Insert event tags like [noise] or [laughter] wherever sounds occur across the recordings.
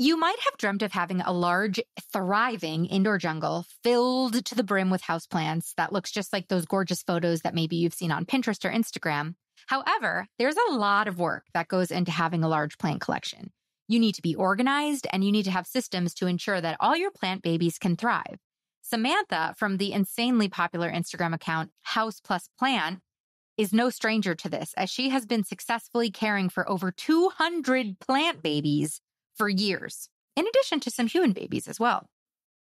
You might have dreamt of having a large, thriving indoor jungle filled to the brim with houseplants that looks just like those gorgeous photos that maybe you've seen on Pinterest or Instagram. However, there's a lot of work that goes into having a large plant collection. You need to be organized and you need to have systems to ensure that all your plant babies can thrive. Samantha from the insanely popular Instagram account House Plus Plant is no stranger to this as she has been successfully caring for over 200 plant babies for years, in addition to some human babies as well.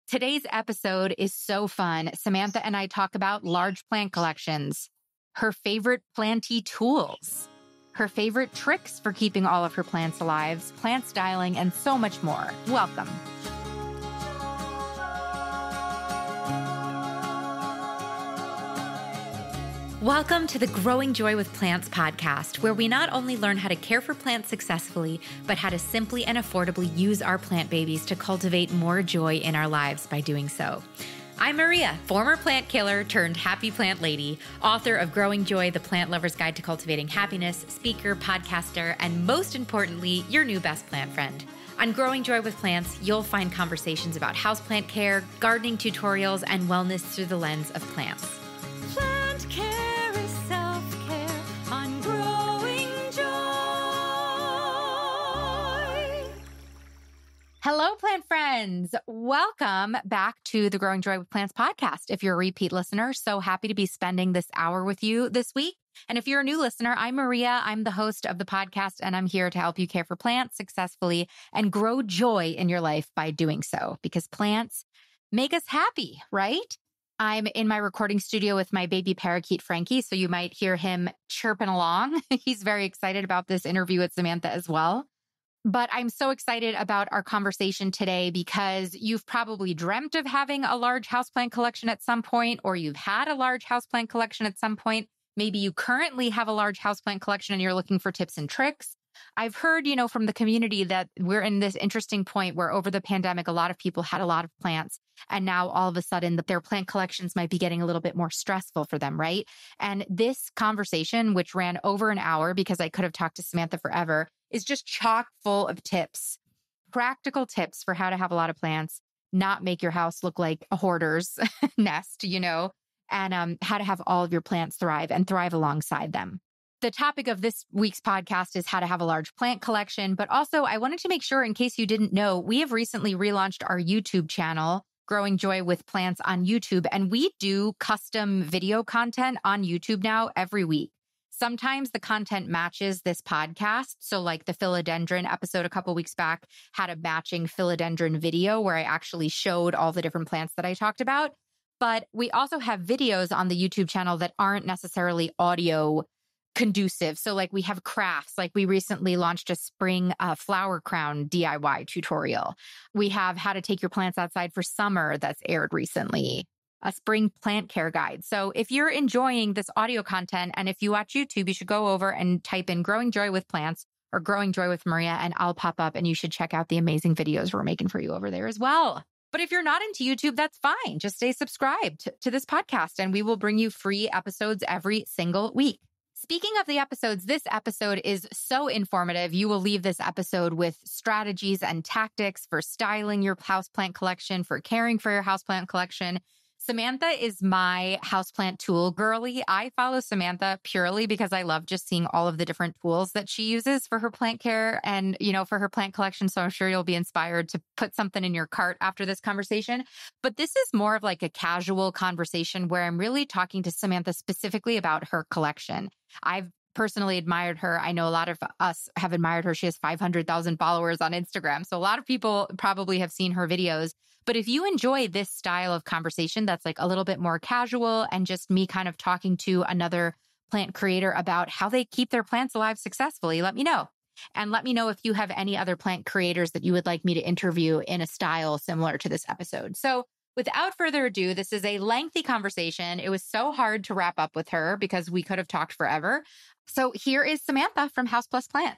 Today's episode is so fun. Samantha and I talk about large plant collections, her favorite planty tools, her favorite tricks for keeping all of her plants alive, plant styling, and so much more. Welcome. Welcome to the Growing Joy with Plants podcast, where we not only learn how to care for plants successfully, but how to simply and affordably use our plant babies to cultivate more joy in our lives by doing so. I'm Maria, former plant killer turned happy plant lady, author of Growing Joy, the Plant Lover's Guide to Cultivating Happiness, speaker, podcaster, and most importantly, your new best plant friend. On Growing Joy with Plants, you'll find conversations about houseplant care, gardening tutorials, and wellness through the lens of plants. Plant care. Hello, plant friends. Welcome back to the Growing Joy with Plants podcast. If you're a repeat listener, so happy to be spending this hour with you this week. And if you're a new listener, I'm Maria. I'm the host of the podcast, and I'm here to help you care for plants successfully and grow joy in your life by doing so because plants make us happy, right? I'm in my recording studio with my baby parakeet, Frankie. So you might hear him chirping along. [laughs] He's very excited about this interview with Samantha as well. But I'm so excited about our conversation today because you've probably dreamt of having a large houseplant collection at some point, or you've had a large houseplant collection at some point. Maybe you currently have a large houseplant collection and you're looking for tips and tricks. I've heard, you know, from the community that we're in this interesting point where over the pandemic, a lot of people had a lot of plants. And now all of a sudden that their plant collections might be getting a little bit more stressful for them, right? And this conversation, which ran over an hour because I could have talked to Samantha forever, is just chock full of tips, practical tips for how to have a lot of plants, not make your house look like a hoarder's [laughs] nest, you know, and um, how to have all of your plants thrive and thrive alongside them. The topic of this week's podcast is how to have a large plant collection, but also I wanted to make sure, in case you didn't know, we have recently relaunched our YouTube channel, Growing Joy with Plants on YouTube, and we do custom video content on YouTube now every week. Sometimes the content matches this podcast. So, like the philodendron episode a couple weeks back had a matching philodendron video where I actually showed all the different plants that I talked about. But we also have videos on the YouTube channel that aren't necessarily audio conducive. So, like we have crafts, like we recently launched a spring uh, flower crown DIY tutorial. We have how to take your plants outside for summer that's aired recently a spring plant care guide. So if you're enjoying this audio content and if you watch YouTube, you should go over and type in growing joy with plants or growing joy with Maria and I'll pop up and you should check out the amazing videos we're making for you over there as well. But if you're not into YouTube, that's fine. Just stay subscribed to this podcast and we will bring you free episodes every single week. Speaking of the episodes, this episode is so informative. You will leave this episode with strategies and tactics for styling your houseplant collection, for caring for your houseplant collection, Samantha is my houseplant tool girly. I follow Samantha purely because I love just seeing all of the different tools that she uses for her plant care and, you know, for her plant collection. So I'm sure you'll be inspired to put something in your cart after this conversation. But this is more of like a casual conversation where I'm really talking to Samantha specifically about her collection. I've personally admired her. I know a lot of us have admired her. She has 500,000 followers on Instagram. So a lot of people probably have seen her videos. But if you enjoy this style of conversation that's like a little bit more casual and just me kind of talking to another plant creator about how they keep their plants alive successfully, let me know. And let me know if you have any other plant creators that you would like me to interview in a style similar to this episode. So without further ado, this is a lengthy conversation. It was so hard to wrap up with her because we could have talked forever. So here is Samantha from House Plus Plant.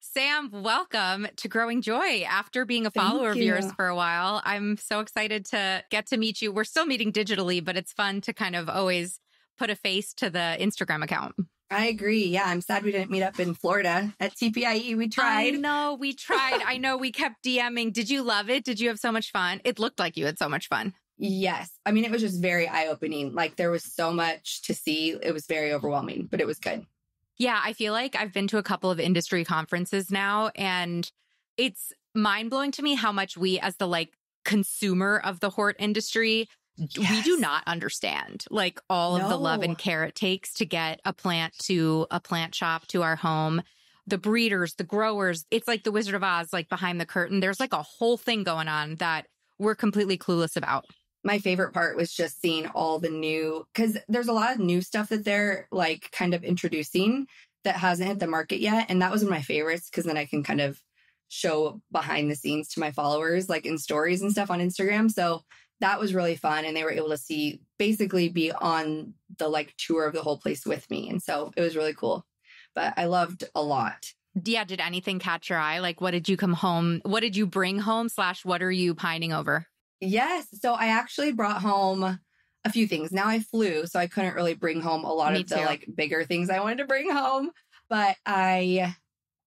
Sam, welcome to Growing Joy. After being a follower of yours for a while, I'm so excited to get to meet you. We're still meeting digitally, but it's fun to kind of always put a face to the Instagram account. I agree. Yeah, I'm sad we didn't meet up in Florida at TPIE. We tried. I know we [laughs] tried. I know we kept DMing. Did you love it? Did you have so much fun? It looked like you had so much fun. Yes. I mean, it was just very eye opening. Like there was so much to see. It was very overwhelming, but it was good. Yeah, I feel like I've been to a couple of industry conferences now, and it's mind blowing to me how much we, as the like consumer of the hort industry, yes. we do not understand like all no. of the love and care it takes to get a plant to a plant shop to our home. The breeders, the growers, it's like the Wizard of Oz, like behind the curtain. There's like a whole thing going on that we're completely clueless about my favorite part was just seeing all the new because there's a lot of new stuff that they're like kind of introducing that hasn't hit the market yet and that was one of my favorites because then i can kind of show behind the scenes to my followers like in stories and stuff on instagram so that was really fun and they were able to see basically be on the like tour of the whole place with me and so it was really cool but i loved a lot yeah did anything catch your eye like what did you come home what did you bring home slash what are you pining over Yes. So I actually brought home a few things. Now I flew, so I couldn't really bring home a lot Me of the like bigger things I wanted to bring home. But I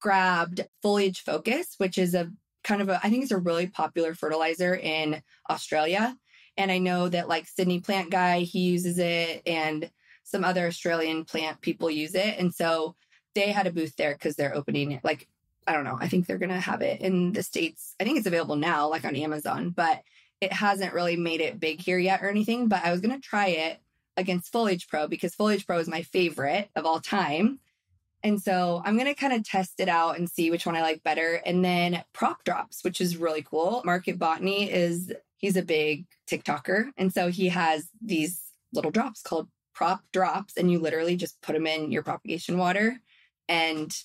grabbed Foliage Focus, which is a kind of a, I think it's a really popular fertilizer in Australia. And I know that like Sydney Plant Guy, he uses it and some other Australian plant people use it. And so they had a booth there because they're opening it. Like, I don't know. I think they're going to have it in the States. I think it's available now, like on Amazon, but it hasn't really made it big here yet or anything, but I was going to try it against Foliage Pro because Foliage Pro is my favorite of all time. And so I'm going to kind of test it out and see which one I like better. And then Prop Drops, which is really cool. Market Botany is, he's a big TikToker. And so he has these little drops called Prop Drops. And you literally just put them in your propagation water and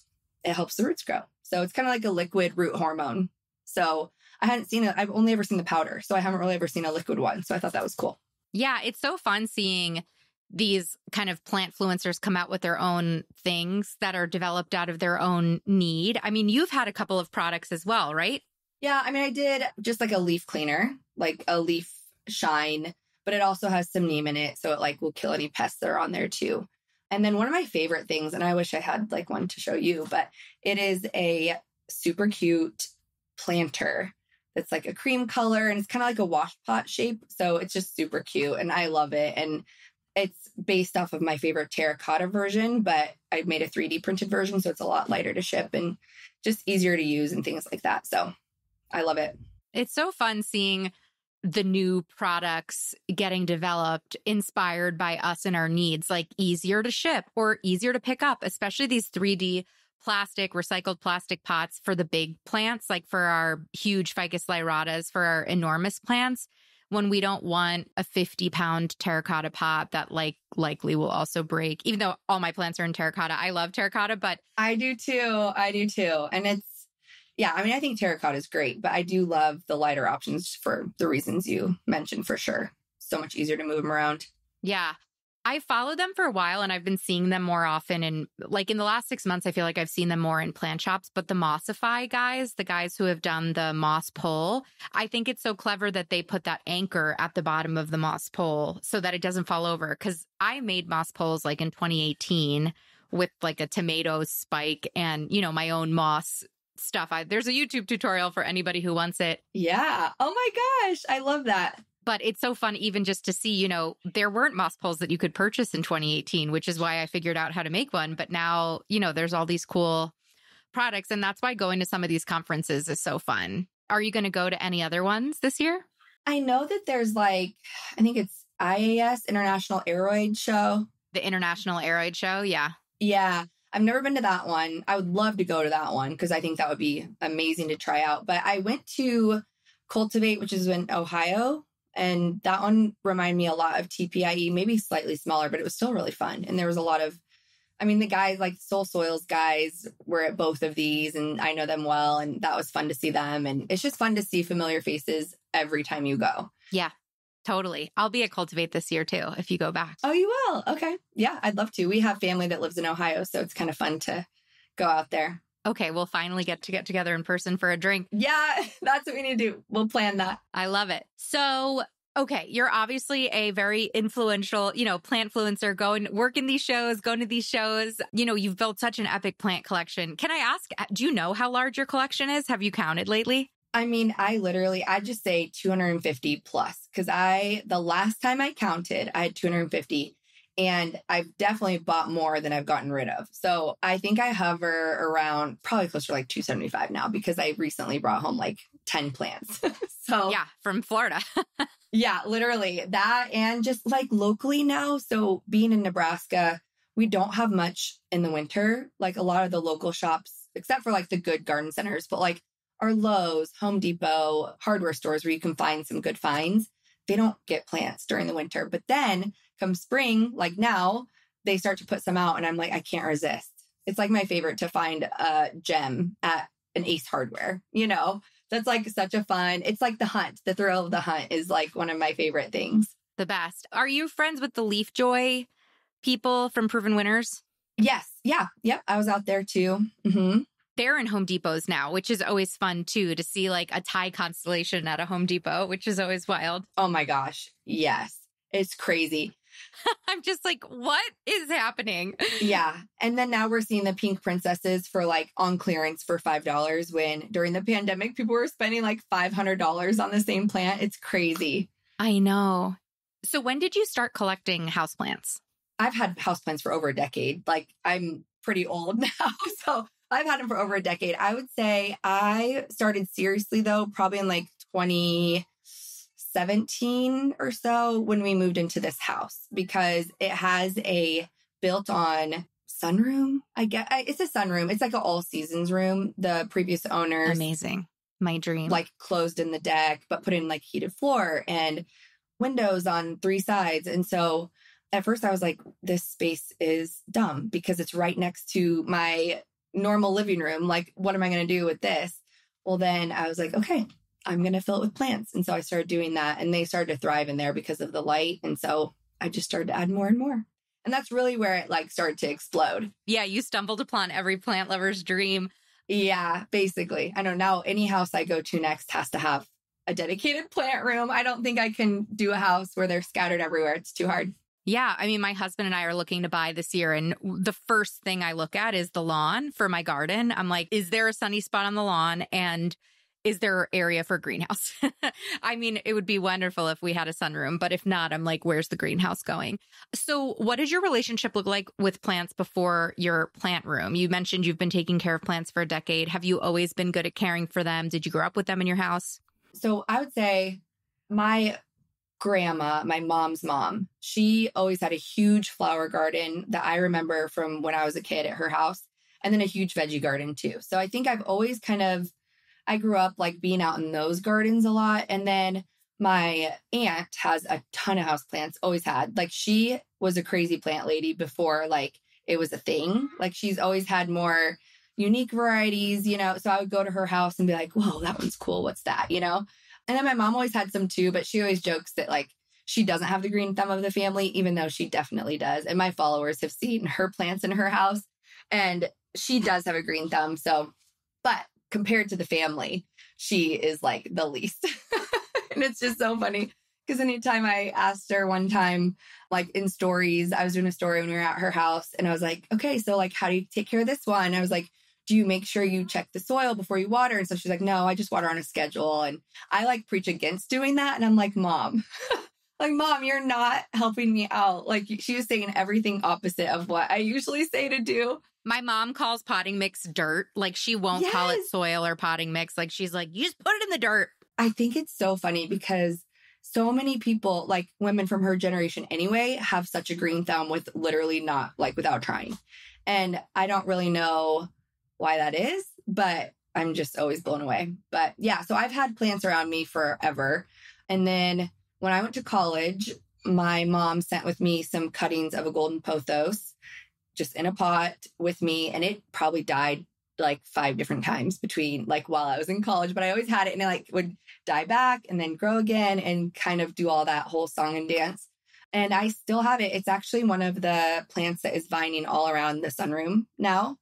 it helps the roots grow. So it's kind of like a liquid root hormone. So I hadn't seen it. I've only ever seen the powder. So I haven't really ever seen a liquid one. So I thought that was cool. Yeah, it's so fun seeing these kind of plant influencers come out with their own things that are developed out of their own need. I mean, you've had a couple of products as well, right? Yeah, I mean, I did just like a leaf cleaner, like a leaf shine, but it also has some neem in it, so it like will kill any pests that are on there too. And then one of my favorite things, and I wish I had like one to show you, but it is a super cute planter it's like a cream color and it's kind of like a wash pot shape. So it's just super cute and I love it. And it's based off of my favorite terracotta version, but I've made a 3D printed version. So it's a lot lighter to ship and just easier to use and things like that. So I love it. It's so fun seeing the new products getting developed inspired by us and our needs, like easier to ship or easier to pick up, especially these 3D plastic, recycled plastic pots for the big plants, like for our huge ficus lyrata's, for our enormous plants, when we don't want a 50 pound terracotta pot that like likely will also break, even though all my plants are in terracotta. I love terracotta, but I do too. I do too. And it's, yeah, I mean, I think terracotta is great, but I do love the lighter options for the reasons you mentioned for sure. So much easier to move them around. Yeah. I followed them for a while and I've been seeing them more often. And like in the last six months, I feel like I've seen them more in plant shops. But the Mossify guys, the guys who have done the moss pole, I think it's so clever that they put that anchor at the bottom of the moss pole so that it doesn't fall over. Cause I made moss poles like in 2018 with like a tomato spike and, you know, my own moss stuff. I, there's a YouTube tutorial for anybody who wants it. Yeah. Oh my gosh. I love that but it's so fun even just to see, you know, there weren't moss poles that you could purchase in 2018, which is why I figured out how to make one. But now, you know, there's all these cool products. And that's why going to some of these conferences is so fun. Are you going to go to any other ones this year? I know that there's like, I think it's IAS, International Aroid Show. The International Aroid Show. Yeah. Yeah. I've never been to that one. I would love to go to that one because I think that would be amazing to try out. But I went to Cultivate, which is in Ohio, and that one reminded me a lot of TPIE, maybe slightly smaller, but it was still really fun. And there was a lot of, I mean, the guys like Soul Soils guys were at both of these, and I know them well. And that was fun to see them. And it's just fun to see familiar faces every time you go. Yeah, totally. I'll be at Cultivate this year too, if you go back. Oh, you will? Okay. Yeah, I'd love to. We have family that lives in Ohio, so it's kind of fun to go out there. Okay, we'll finally get to get together in person for a drink. Yeah, [laughs] that's what we need to do. We'll plan that. I love it. So, okay, you're obviously a very influential, you know, plant influencer, going work in these shows, going to these shows. You know, you've built such an epic plant collection. Can I ask, uh, do you know how large your collection is? Have you counted lately? I mean, I literally, I just say 250 plus because I, the last time I counted, I had 250 and I've definitely bought more than I've gotten rid of. So I think I hover around probably closer to like 275 now because I recently brought home like 10 plants. [laughs] so yeah, from Florida. [laughs] yeah, literally that. And just like locally now. So being in Nebraska, we don't have much in the winter. Like a lot of the local shops, except for like the good garden centers, but like our Lowe's, Home Depot, hardware stores where you can find some good finds, they don't get plants during the winter. But then come spring, like now, they start to put some out, and I'm like, I can't resist. It's like my favorite to find a gem at an Ace Hardware, you know? That's like such a fun, it's like the hunt. The thrill of the hunt is like one of my favorite things. The best. Are you friends with the Leaf Joy people from Proven Winners? Yes. Yeah. Yep. I was out there too. Mm-hmm. They're in Home Depots now, which is always fun too to see like a Thai Constellation at a Home Depot, which is always wild. Oh my gosh. Yes. It's crazy. [laughs] I'm just like, what is happening? Yeah. And then now we're seeing the pink princesses for like on clearance for $5 when during the pandemic, people were spending like $500 on the same plant. It's crazy. I know. So when did you start collecting houseplants? I've had houseplants for over a decade. Like I'm pretty old [laughs] now. So I've had them for over a decade. I would say I started seriously though, probably in like 20 17 or so when we moved into this house because it has a built on sunroom. I guess it's a sunroom. It's like an all seasons room. The previous owners amazing. My dream. Like closed in the deck, but put in like heated floor and windows on three sides. And so at first I was like, this space is dumb because it's right next to my normal living room. Like, what am I going to do with this? Well, then I was like, okay, I'm going to fill it with plants. And so I started doing that and they started to thrive in there because of the light. And so I just started to add more and more. And that's really where it like started to explode. Yeah, you stumbled upon every plant lover's dream. Yeah, basically. I know now any house I go to next has to have a dedicated plant room. I don't think I can do a house where they're scattered everywhere. It's too hard. Yeah. I mean, my husband and I are looking to buy this year. And the first thing I look at is the lawn for my garden. I'm like, is there a sunny spot on the lawn? And is there area for greenhouse? [laughs] I mean, it would be wonderful if we had a sunroom, but if not, I'm like, where's the greenhouse going? So, what does your relationship look like with plants before your plant room? You mentioned you've been taking care of plants for a decade. Have you always been good at caring for them? Did you grow up with them in your house? So, I would say my grandma, my mom's mom, she always had a huge flower garden that I remember from when I was a kid at her house, and then a huge veggie garden too. So, I think I've always kind of I grew up like being out in those gardens a lot. And then my aunt has a ton of houseplants, always had. Like she was a crazy plant lady before like it was a thing. Like she's always had more unique varieties, you know. So I would go to her house and be like, whoa, that one's cool. What's that? You know? And then my mom always had some too, but she always jokes that like she doesn't have the green thumb of the family, even though she definitely does. And my followers have seen her plants in her house and she does have a green thumb. So, but compared to the family, she is like the least. [laughs] and it's just so funny because anytime I asked her one time, like in stories, I was doing a story when we were at her house, and I was like, okay, so like, how do you take care of this one? I was like, do you make sure you check the soil before you water? And so she's like, no, I just water on a schedule. And I like preach against doing that. And I'm like, mom, [laughs] like, mom, you're not helping me out. Like, she was saying everything opposite of what I usually say to do. My mom calls potting mix dirt. Like she won't yes. call it soil or potting mix. Like she's like, you just put it in the dirt. I think it's so funny because so many people, like women from her generation anyway, have such a green thumb with literally not like without trying. And I don't really know why that is, but I'm just always blown away. But yeah, so I've had plants around me forever. And then when I went to college, my mom sent with me some cuttings of a golden pothos just in a pot with me and it probably died like five different times between like while I was in college, but I always had it and it like would die back and then grow again and kind of do all that whole song and dance. And I still have it. It's actually one of the plants that is vining all around the sunroom now.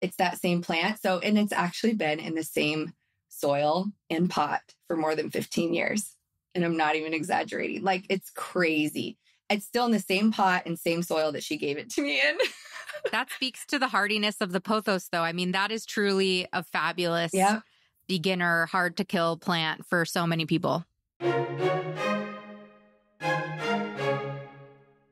It's that same plant. So, and it's actually been in the same soil and pot for more than 15 years. and I'm not even exaggerating. Like it's crazy. It's still in the same pot and same soil that she gave it to me in. [laughs] that speaks to the hardiness of the pothos, though. I mean, that is truly a fabulous yep. beginner, hard to kill plant for so many people.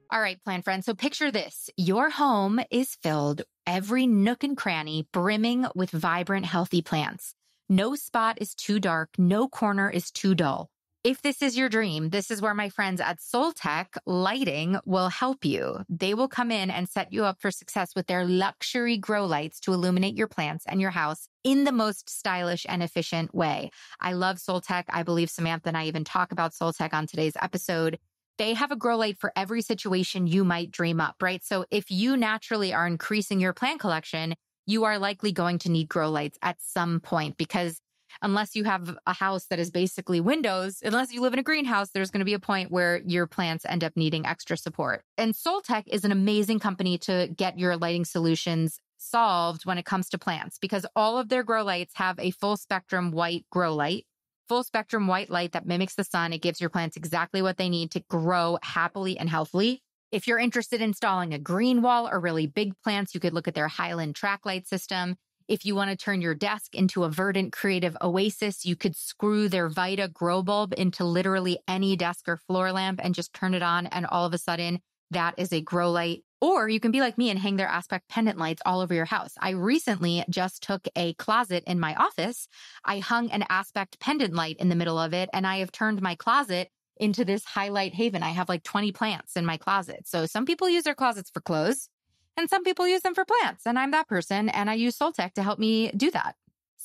All right, plant friends. So picture this your home is filled every nook and cranny brimming with vibrant, healthy plants. No spot is too dark, no corner is too dull. If this is your dream, this is where my friends at Soltech Lighting will help you. They will come in and set you up for success with their luxury grow lights to illuminate your plants and your house in the most stylish and efficient way. I love Soltech. I believe Samantha and I even talk about Soltech on today's episode. They have a grow light for every situation you might dream up, right? So if you naturally are increasing your plant collection, you are likely going to need grow lights at some point because unless you have a house that is basically windows, unless you live in a greenhouse, there's going to be a point where your plants end up needing extra support. And Soltech is an amazing company to get your lighting solutions solved when it comes to plants because all of their grow lights have a full spectrum white grow light. Full spectrum white light that mimics the sun. It gives your plants exactly what they need to grow happily and healthily. If you're interested in installing a green wall or really big plants, you could look at their Highland track light system. If you want to turn your desk into a verdant creative oasis, you could screw their Vita grow bulb into literally any desk or floor lamp and just turn it on. And all of a sudden, that is a grow light. Or you can be like me and hang their aspect pendant lights all over your house. I recently just took a closet in my office. I hung an aspect pendant light in the middle of it, and I have turned my closet into this highlight haven. I have like 20 plants in my closet. So some people use their closets for clothes and some people use them for plants. And I'm that person. And I use Soltech to help me do that.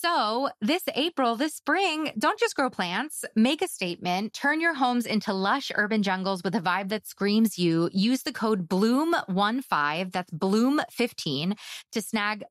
So this April, this spring, don't just grow plants, make a statement, turn your homes into lush urban jungles with a vibe that screams you. Use the code BLOOM15, that's BLOOM15 to snag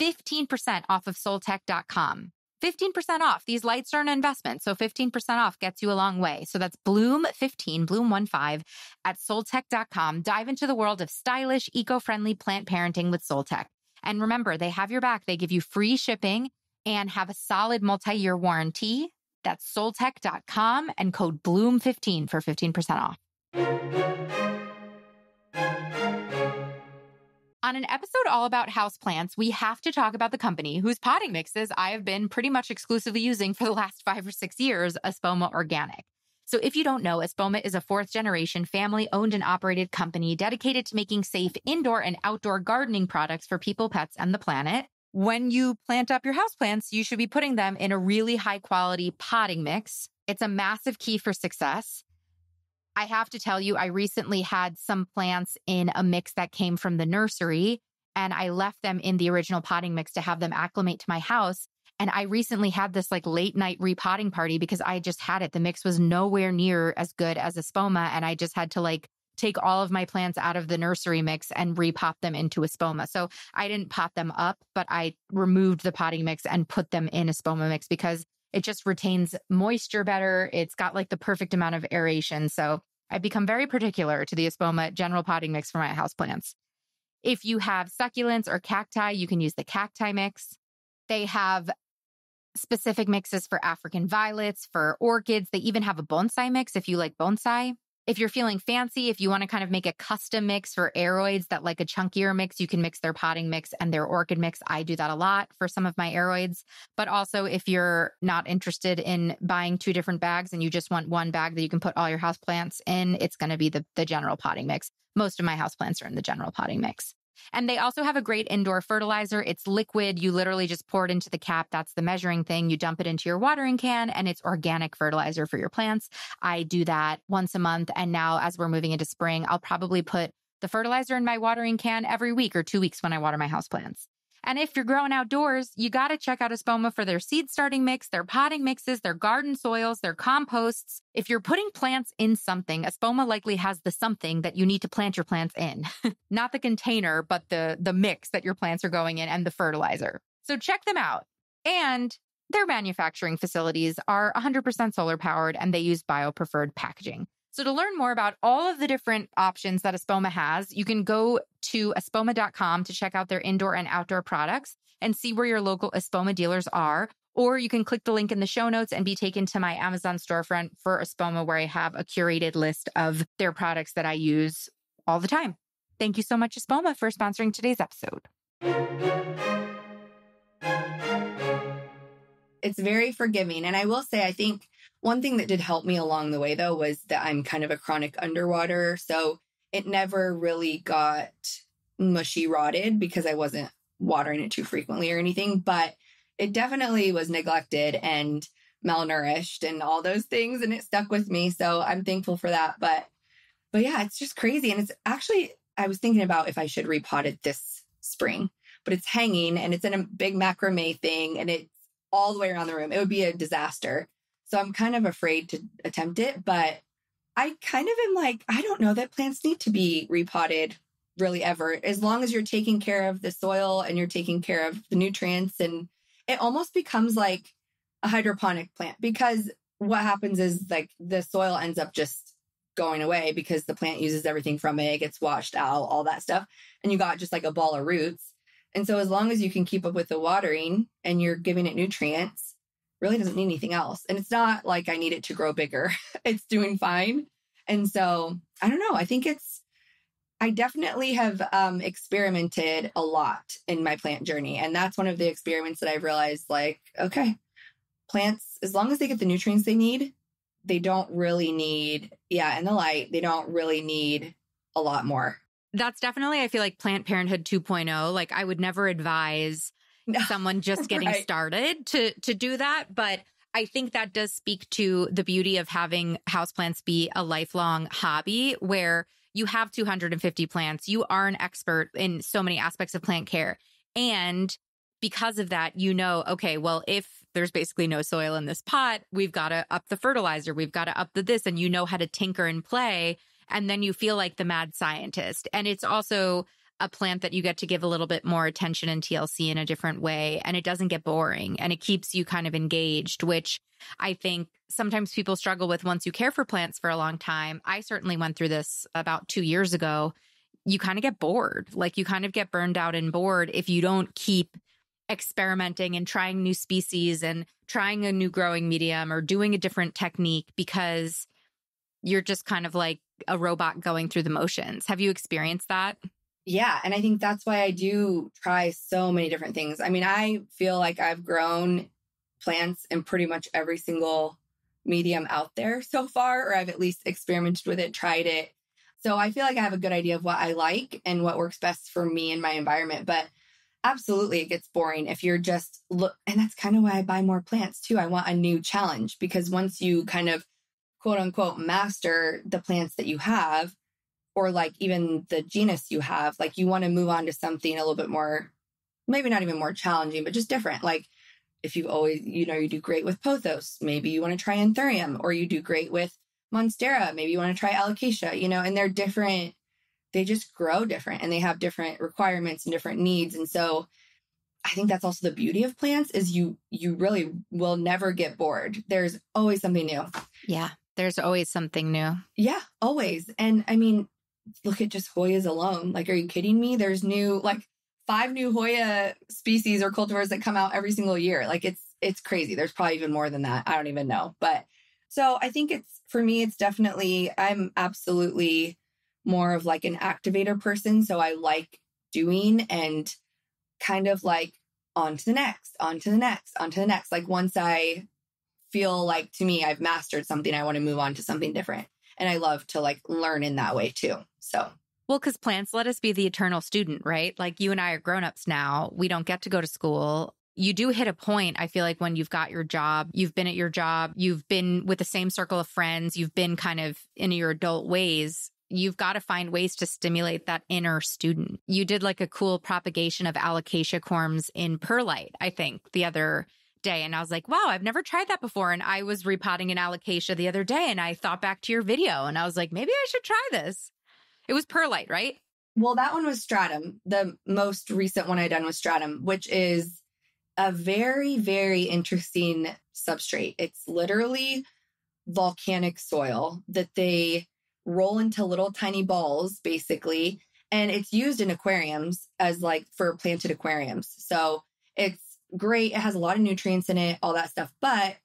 15% off of soltech.com. 15% off. These lights are an investment. So 15% off gets you a long way. So that's Bloom 15, Bloom 15 at soltech.com. Dive into the world of stylish, eco friendly plant parenting with Soltech. And remember, they have your back. They give you free shipping and have a solid multi year warranty. That's soltech.com and code Bloom15 for 15% off. On an episode all about houseplants, we have to talk about the company whose potting mixes I have been pretty much exclusively using for the last five or six years, Espoma Organic. So, if you don't know, Espoma is a fourth generation family owned and operated company dedicated to making safe indoor and outdoor gardening products for people, pets, and the planet. When you plant up your houseplants, you should be putting them in a really high quality potting mix. It's a massive key for success. I have to tell you, I recently had some plants in a mix that came from the nursery, and I left them in the original potting mix to have them acclimate to my house. And I recently had this like late night repotting party because I just had it. The mix was nowhere near as good as Espoma. And I just had to like take all of my plants out of the nursery mix and repot them into Espoma. So I didn't pot them up, but I removed the potting mix and put them in Espoma mix because it just retains moisture better. It's got like the perfect amount of aeration. So I've become very particular to the Espoma general potting mix for my houseplants. If you have succulents or cacti, you can use the cacti mix. They have specific mixes for African violets, for orchids. They even have a bonsai mix if you like bonsai. If you're feeling fancy, if you want to kind of make a custom mix for aroids that like a chunkier mix, you can mix their potting mix and their orchid mix. I do that a lot for some of my aroids. But also, if you're not interested in buying two different bags and you just want one bag that you can put all your house plants in, it's going to be the, the general potting mix. Most of my house plants are in the general potting mix. And they also have a great indoor fertilizer. It's liquid. You literally just pour it into the cap. That's the measuring thing. You dump it into your watering can and it's organic fertilizer for your plants. I do that once a month. And now as we're moving into spring, I'll probably put the fertilizer in my watering can every week or two weeks when I water my house plants. And if you're growing outdoors, you got to check out Espoma for their seed starting mix, their potting mixes, their garden soils, their composts. If you're putting plants in something, Espoma likely has the something that you need to plant your plants in. [laughs] Not the container, but the the mix that your plants are going in and the fertilizer. So check them out. And their manufacturing facilities are 100% solar powered and they use bio preferred packaging. So to learn more about all of the different options that Espoma has, you can go to espoma.com to check out their indoor and outdoor products and see where your local Espoma dealers are. Or you can click the link in the show notes and be taken to my Amazon storefront for Espoma, where I have a curated list of their products that I use all the time. Thank you so much, Espoma, for sponsoring today's episode. It's very forgiving. And I will say, I think one thing that did help me along the way, though, was that I'm kind of a chronic underwater. So it never really got mushy rotted because I wasn't watering it too frequently or anything. But it definitely was neglected and malnourished and all those things and it stuck with me so i'm thankful for that but but yeah it's just crazy and it's actually i was thinking about if i should repot it this spring but it's hanging and it's in a big macrame thing and it's all the way around the room it would be a disaster so i'm kind of afraid to attempt it but i kind of am like i don't know that plants need to be repotted really ever as long as you're taking care of the soil and you're taking care of the nutrients and it almost becomes like a hydroponic plant because what happens is like the soil ends up just going away because the plant uses everything from it, it gets washed out, all that stuff. And you got just like a ball of roots. And so as long as you can keep up with the watering and you're giving it nutrients, really doesn't need anything else. And it's not like I need it to grow bigger. [laughs] it's doing fine. And so I don't know. I think it's I definitely have um, experimented a lot in my plant journey. And that's one of the experiments that I've realized like, okay, plants, as long as they get the nutrients they need, they don't really need, yeah, in the light, they don't really need a lot more. That's definitely, I feel like Plant Parenthood 2.0. Like, I would never advise [laughs] someone just getting right. started to to do that, but I think that does speak to the beauty of having houseplants be a lifelong hobby where you have 250 plants. You are an expert in so many aspects of plant care. And because of that, you know, okay, well, if there's basically no soil in this pot, we've got to up the fertilizer, we've got to up the this, and you know how to tinker and play. And then you feel like the mad scientist. And it's also a plant that you get to give a little bit more attention and TLC in a different way. And it doesn't get boring and it keeps you kind of engaged, which I think sometimes people struggle with once you care for plants for a long time. I certainly went through this about two years ago. You kind of get bored. Like you kind of get burned out and bored if you don't keep experimenting and trying new species and trying a new growing medium or doing a different technique because you're just kind of like a robot going through the motions. Have you experienced that? Yeah. And I think that's why I do try so many different things. I mean, I feel like I've grown plants in pretty much every single medium out there [laughs] so far, or I've at least experimented with it, tried it. So I feel like I have a good idea of what I like and what works best for me and my environment. But absolutely, it gets boring if you're just look. And that's kind of why I buy more plants too. I want a new challenge because once you kind of quote unquote master the plants that you have, or like even the genus you have, like you want to move on to something a little bit more, maybe not even more challenging, but just different. Like if you always, you know, you do great with pothos, maybe you want to try anthurium, or you do great with monstera, maybe you want to try alocasia, you know, and they're different. They just grow different and they have different requirements and different needs. And so I think that's also the beauty of plants is you you really will never get bored. There's always something new. Yeah. There's always something new. Yeah, always. And I mean, look at just Hoyas alone. Like, are you kidding me? There's new, like, five new Hoya species or cultivars that come out every single year. Like, it's, it's crazy. There's probably even more than that. I don't even know. But so I think it's, for me, it's definitely, I'm absolutely more of like an activator person. So I like doing and kind of like on to the next, on to the next, on to the next. Like, once I feel like to me, I've mastered something, I want to move on to something different. And I love to like learn in that way too. So, well, because plants let us be the eternal student, right? Like you and I are grown-ups now. We don't get to go to school. You do hit a point, I feel like, when you've got your job, you've been at your job, you've been with the same circle of friends, you've been kind of in your adult ways. You've got to find ways to stimulate that inner student. You did like a cool propagation of alocasia corms in perlite, I think, the other day. And I was like, wow, I've never tried that before. And I was repotting an alocasia the other day and I thought back to your video and I was like, maybe I should try this. It was perlite, right? Well, that one was stratum. The most recent one I done was stratum, which is a very, very interesting substrate. It's literally volcanic soil that they roll into little tiny balls, basically. And it's used in aquariums as like for planted aquariums. So it's great. It has a lot of nutrients in it, all that stuff, but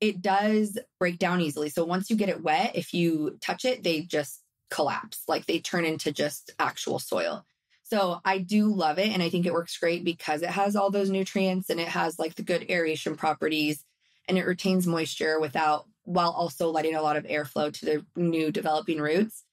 it does break down easily. So once you get it wet, if you touch it, they just collapse. Like they turn into just actual soil. So I do love it. And I think it works great because it has all those nutrients and it has like the good aeration properties and it retains moisture without, while also letting a lot of airflow to the new developing roots.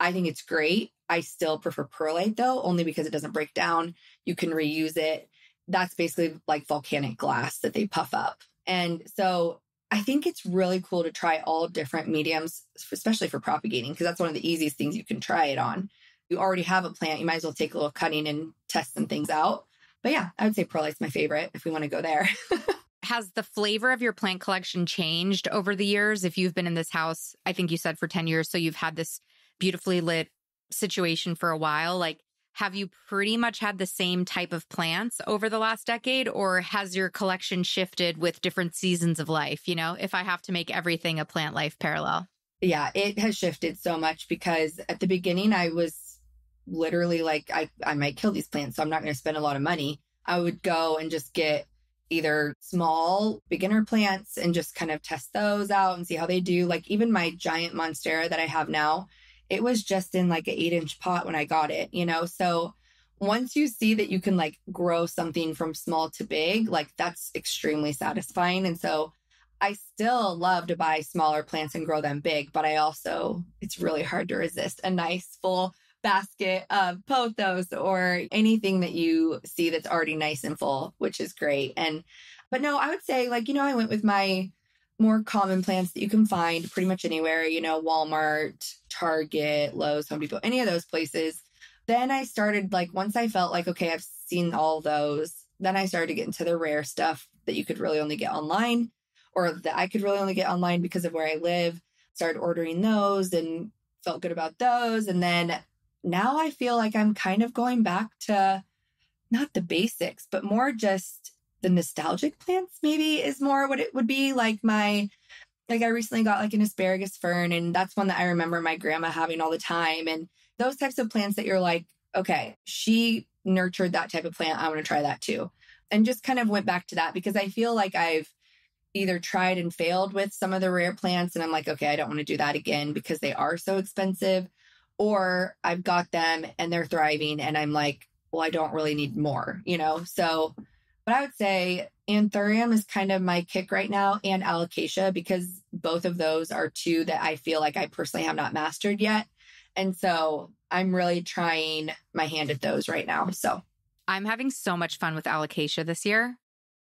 I think it's great. I still prefer perlite though, only because it doesn't break down. You can reuse it. That's basically like volcanic glass that they puff up. And so I think it's really cool to try all different mediums, especially for propagating, because that's one of the easiest things you can try it on. You already have a plant, you might as well take a little cutting and test some things out. But yeah, I would say perlite's my favorite if we want to go there. [laughs] Has the flavor of your plant collection changed over the years? If you've been in this house, I think you said for 10 years, so you've had this beautifully lit situation for a while. Like, have you pretty much had the same type of plants over the last decade or has your collection shifted with different seasons of life? You know if i have to make everything a plant life parallel. Yeah it has shifted so much because at the beginning i was literally like i i might kill these plants so i'm not going to spend a lot of money. I would go and just get either small beginner plants and just kind of test those out and see how they do. Like even my giant monstera that i have now it was just in like an eight inch pot when I got it, you know? So once you see that you can like grow something from small to big, like that's extremely satisfying. And so I still love to buy smaller plants and grow them big, but I also, it's really hard to resist a nice full basket of pothos or anything that you see that's already nice and full, which is great. And, but no, I would say like, you know, I went with my more common plants that you can find pretty much anywhere, you know, Walmart, Target, Lowe's, Home Depot, any of those places. Then I started like once I felt like okay, I've seen all those, then I started to get into the rare stuff that you could really only get online or that I could really only get online because of where I live. Started ordering those and felt good about those and then now I feel like I'm kind of going back to not the basics, but more just the nostalgic plants maybe is more what it would be like my like I recently got like an asparagus fern and that's one that I remember my grandma having all the time and those types of plants that you're like okay she nurtured that type of plant I want to try that too. And just kind of went back to that because I feel like I've either tried and failed with some of the rare plants and I'm like okay I don't want to do that again because they are so expensive or I've got them and they're thriving and I'm like well I don't really need more you know? So but I would say Anthurium is kind of my kick right now and Alocasia because both of those are two that I feel like I personally have not mastered yet. And so I'm really trying my hand at those right now. So I'm having so much fun with Alocasia this year.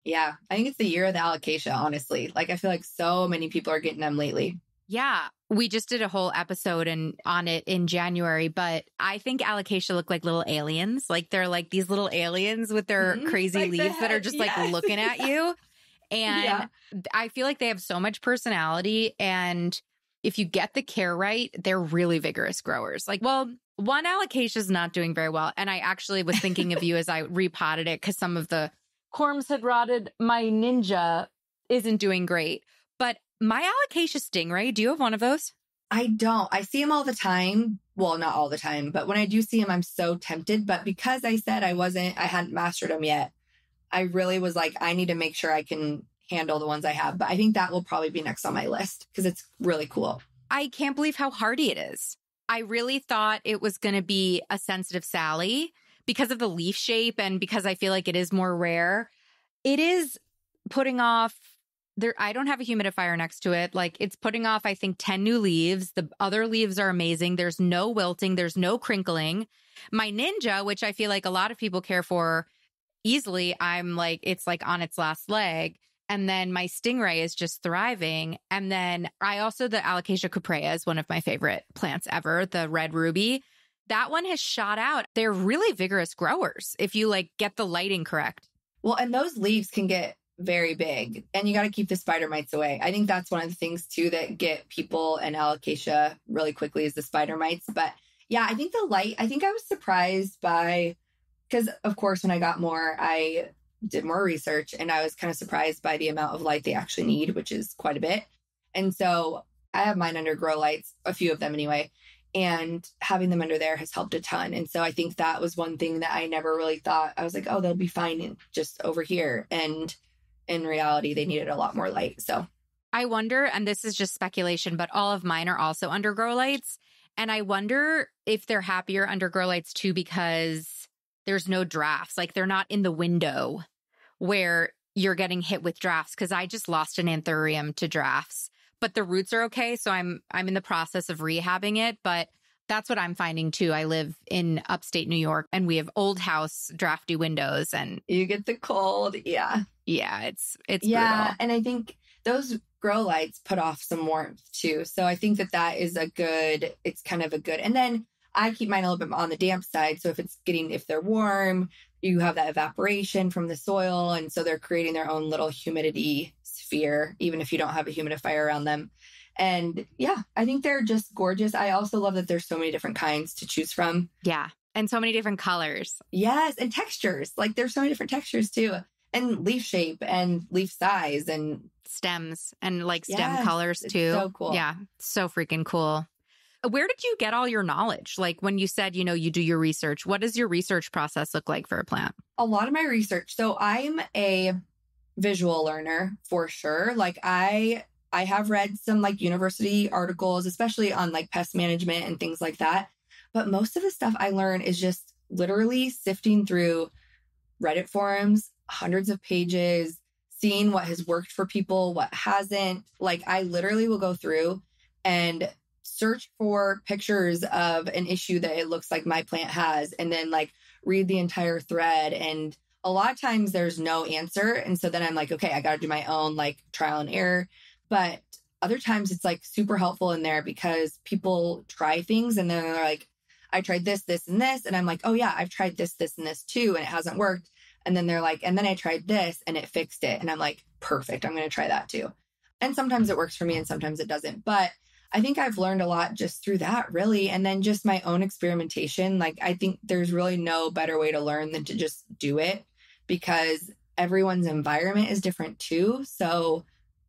Yeah, I think it's the year of the Alocasia, honestly. Like I feel like so many people are getting them lately. Yeah, we just did a whole episode and on it in January, but I think alocasia look like little aliens. Like they're like these little aliens with their mm-hmm. crazy like leaves that. that. are just yes. like looking at you. [laughs] And yeah. I feel like they have so much personality and if you get the care right, they're really vigorous growers. Like, well, one alocasia is not doing very well. And I actually was thinking of you as I repotted it because some of the corms had rotted. My ninja isn't doing great. My alocasia stingray, do you have one of those? I don't. I see them all the time. Well, not all the time, but when I do see them, I'm so tempted. But because I said I wasn't, I hadn't mastered them yet, I really was like, I need to make sure I can handle the ones I have. But I think that will probably be next on my list because it's really cool. I can't believe how hardy it is. I really thought it was going to be a sensitive Sally because of the leaf shape and because I feel like it is more rare. It is putting off there I don't have a humidifier next to it. Like it's putting off I think 10 new leaves. The other leaves are amazing. There's no wilting, there's no crinkling. My Ninja, which I feel like a lot of people care for easily, I'm like it's like on its last leg. And then my stingray is just thriving. And then I also, the Alocasia cuprea is one of my favorite plants ever, the red ruby. That one has shot out. They're really vigorous growers if you like get the lighting correct. Well, and those leaves can get very big and you got to keep the spider mites away. I think that's one of the things too that get people and alocasia really quickly is the spider mites. But yeah, I think the light, I think I was surprised by, because of course, when I got more, I did more research and I was kind of surprised by the amount of light they actually need, which is quite a bit. And so I have mine under grow lights, a few of them anyway. and having them under there has helped a ton. And so I think that was one thing that I never really thought. I was like, oh, they'll be fine just over here. And in reality, they needed a lot more light. So I wonder, and this is just speculation, but all of mine are also under grow lights. And I wonder if they're happier under grow lights too because there's no drafts. Like they're not in the window where you're getting hit with drafts. Cause I just lost an anthurium to drafts but the roots are okay. So I'm I'm in the process of rehabbing it, but that's what I'm finding too. I live in upstate New York and we have old house drafty windows and you get the cold. Yeah. Yeah, it's it's Yeah, brutal. and I think those grow lights put off some warmth too. So I think that that is a good it's kind of a good. And then I keep mine a little bit on the damp side. So if it's getting if they're warm, you have that evaporation from the soil and so they're creating their own little humidity sphere, even if you don't have a humidifier around them. And yeah, I think they're just gorgeous. I also love that there's so many different kinds to choose from. Yeah. And so many different colors. Yes. And textures. Like there's so many different textures too. And leaf shape and leaf size and stems and like stem yes, colors too. So cool. Yeah. So freaking cool. Where did you get all your knowledge? Like when you said, you know, you do your research, what does your research process look like for a plant? A lot of my research. So I'm a visual learner for sure. Like I I have mm-hmm. read some like university articles, especially on like pest management and things like that. But most of the stuff I learn is just literally sifting through Reddit forums, hundreds of pages, seeing what has worked for people, what hasn't. Like I literally will go through and search for pictures of an issue that it looks like my plant has and then like read the entire thread and a lot of times there's no answer. And so then I'm like, okay, I got to do my own like trial and error. But other times it's like super helpful in there because people try things and then they're like, I tried this, this, and this. And I'm like, oh yeah, I've tried this, this, and this too. And it hasn't worked. And then they're like, and then I tried this and it fixed it. And I'm like, perfect. I'm going to try that too. And sometimes it works for me and sometimes it doesn't. But I think I've learned a lot just through that, really. And then just my own experimentation. Like, I think there's really no better way to learn than to just do it because everyone's environment is different too. So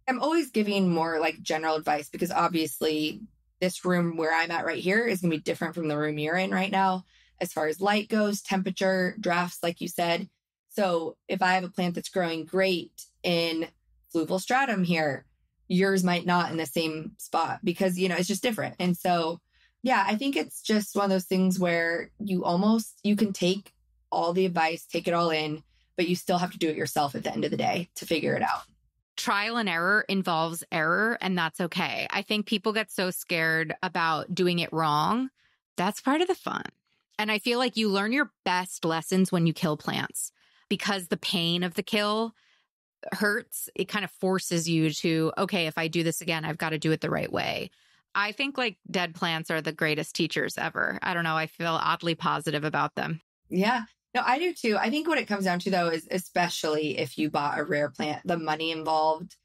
I'm always giving more like general advice because obviously this room where I'm at right here is going to be different from the room you're in right now as far as light goes, temperature, drafts, like you said. So if I have a plant that's growing great in fluval stratum here, yours might not in the same spot because, you know, it's just different. And so, yeah, I think it's just one of those things where you almost, you can take all the advice, take it all in, but you still have to do it yourself at the end of the day to figure it out. Trial and error involves error, and that's okay. I think people get so scared about doing it wrong. That's part of the fun. And I feel like you learn your best lessons when you kill plants because the pain of the kill hurts. It kind of forces you to, okay, if I do this again, I've got to do it the right way. I think like dead plants are the greatest teachers ever. I don't know. I feel oddly positive about them. Yeah. No, I do too. I think what it comes down to though is especially if you bought a rare plant, the money involved.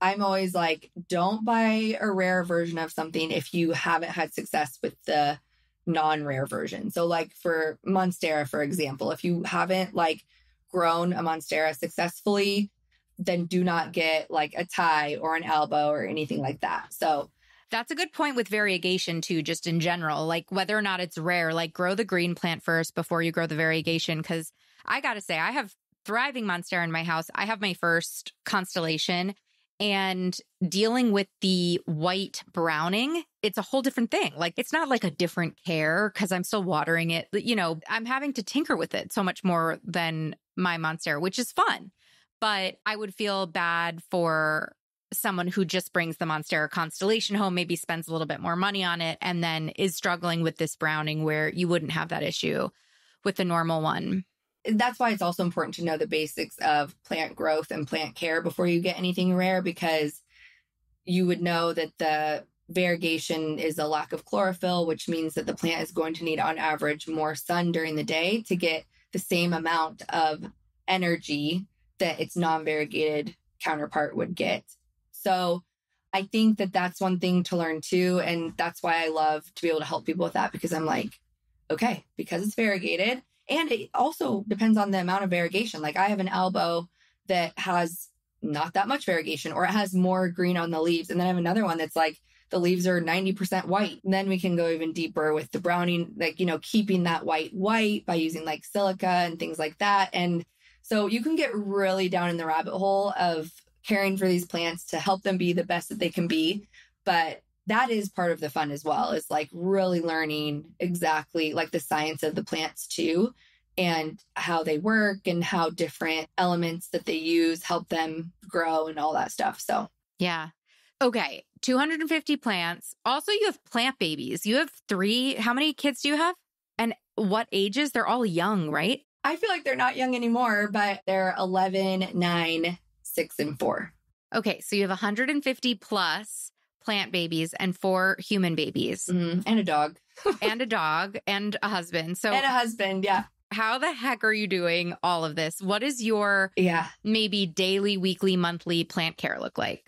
I'm always like, don't buy a rare version of something if you haven't had success with the non rare version. So, like for Monstera, for example, if you haven't like grown a Monstera successfully, then do not get like a Thai or an Albo or anything like that. So, that's a good point with variegation too, just in general, like whether or not it's rare, like grow the green plant first before you grow the variegation. Cause I gotta say, I have thriving monstera in my house. I have my first constellation and dealing with the white browning, it's a whole different thing. Like it's not like a different care because I'm still watering it. You know, I'm having to tinker with it so much more than my monstera, which is fun. But I would feel bad for someone who just brings the Monstera constellation home, maybe spends a little bit more money on it, and then is struggling with this browning where you wouldn't have that issue with the normal one. That's why it's also important to know the basics of plant growth and plant care before you get anything rare because you would know that the variegation is a lack of chlorophyll, which means that the plant is going to need, on average, more sun during the day to get the same amount of energy that its non variegated counterpart would get. So I think that that's one thing to learn too. And that's why I love to be able to help people with that because I'm like, okay, because it's variegated. And it also depends on the amount of variegation. Like I have an Albo that has not that much variegation or it has more green on the leaves. And then I have another one that's like the leaves are 90% white. And then we can go even deeper with the browning, like, you know, keeping that white white by using like silica and things like that. And so you can get really down in the rabbit hole of caring for these plants to help them be the best that they can be. But that is part of the fun as well, is like really learning exactly like the science of the plants too and how they work and how different elements that they use help them grow and all that stuff. So, yeah. Okay. 250 plants. Also, you have plant babies. You have three. How many kids do you have? And what ages? They're all young, right? I feel like they're not young anymore, but they're 11, 9, 6, and 4. Okay. So you have 150 plus plant babies and four human babies. Mm-hmm. And a dog. [laughs] and a dog and a husband. So, and a husband. Yeah how the heck are you doing all of this? What is your yeah maybe daily, weekly, monthly plant care look like?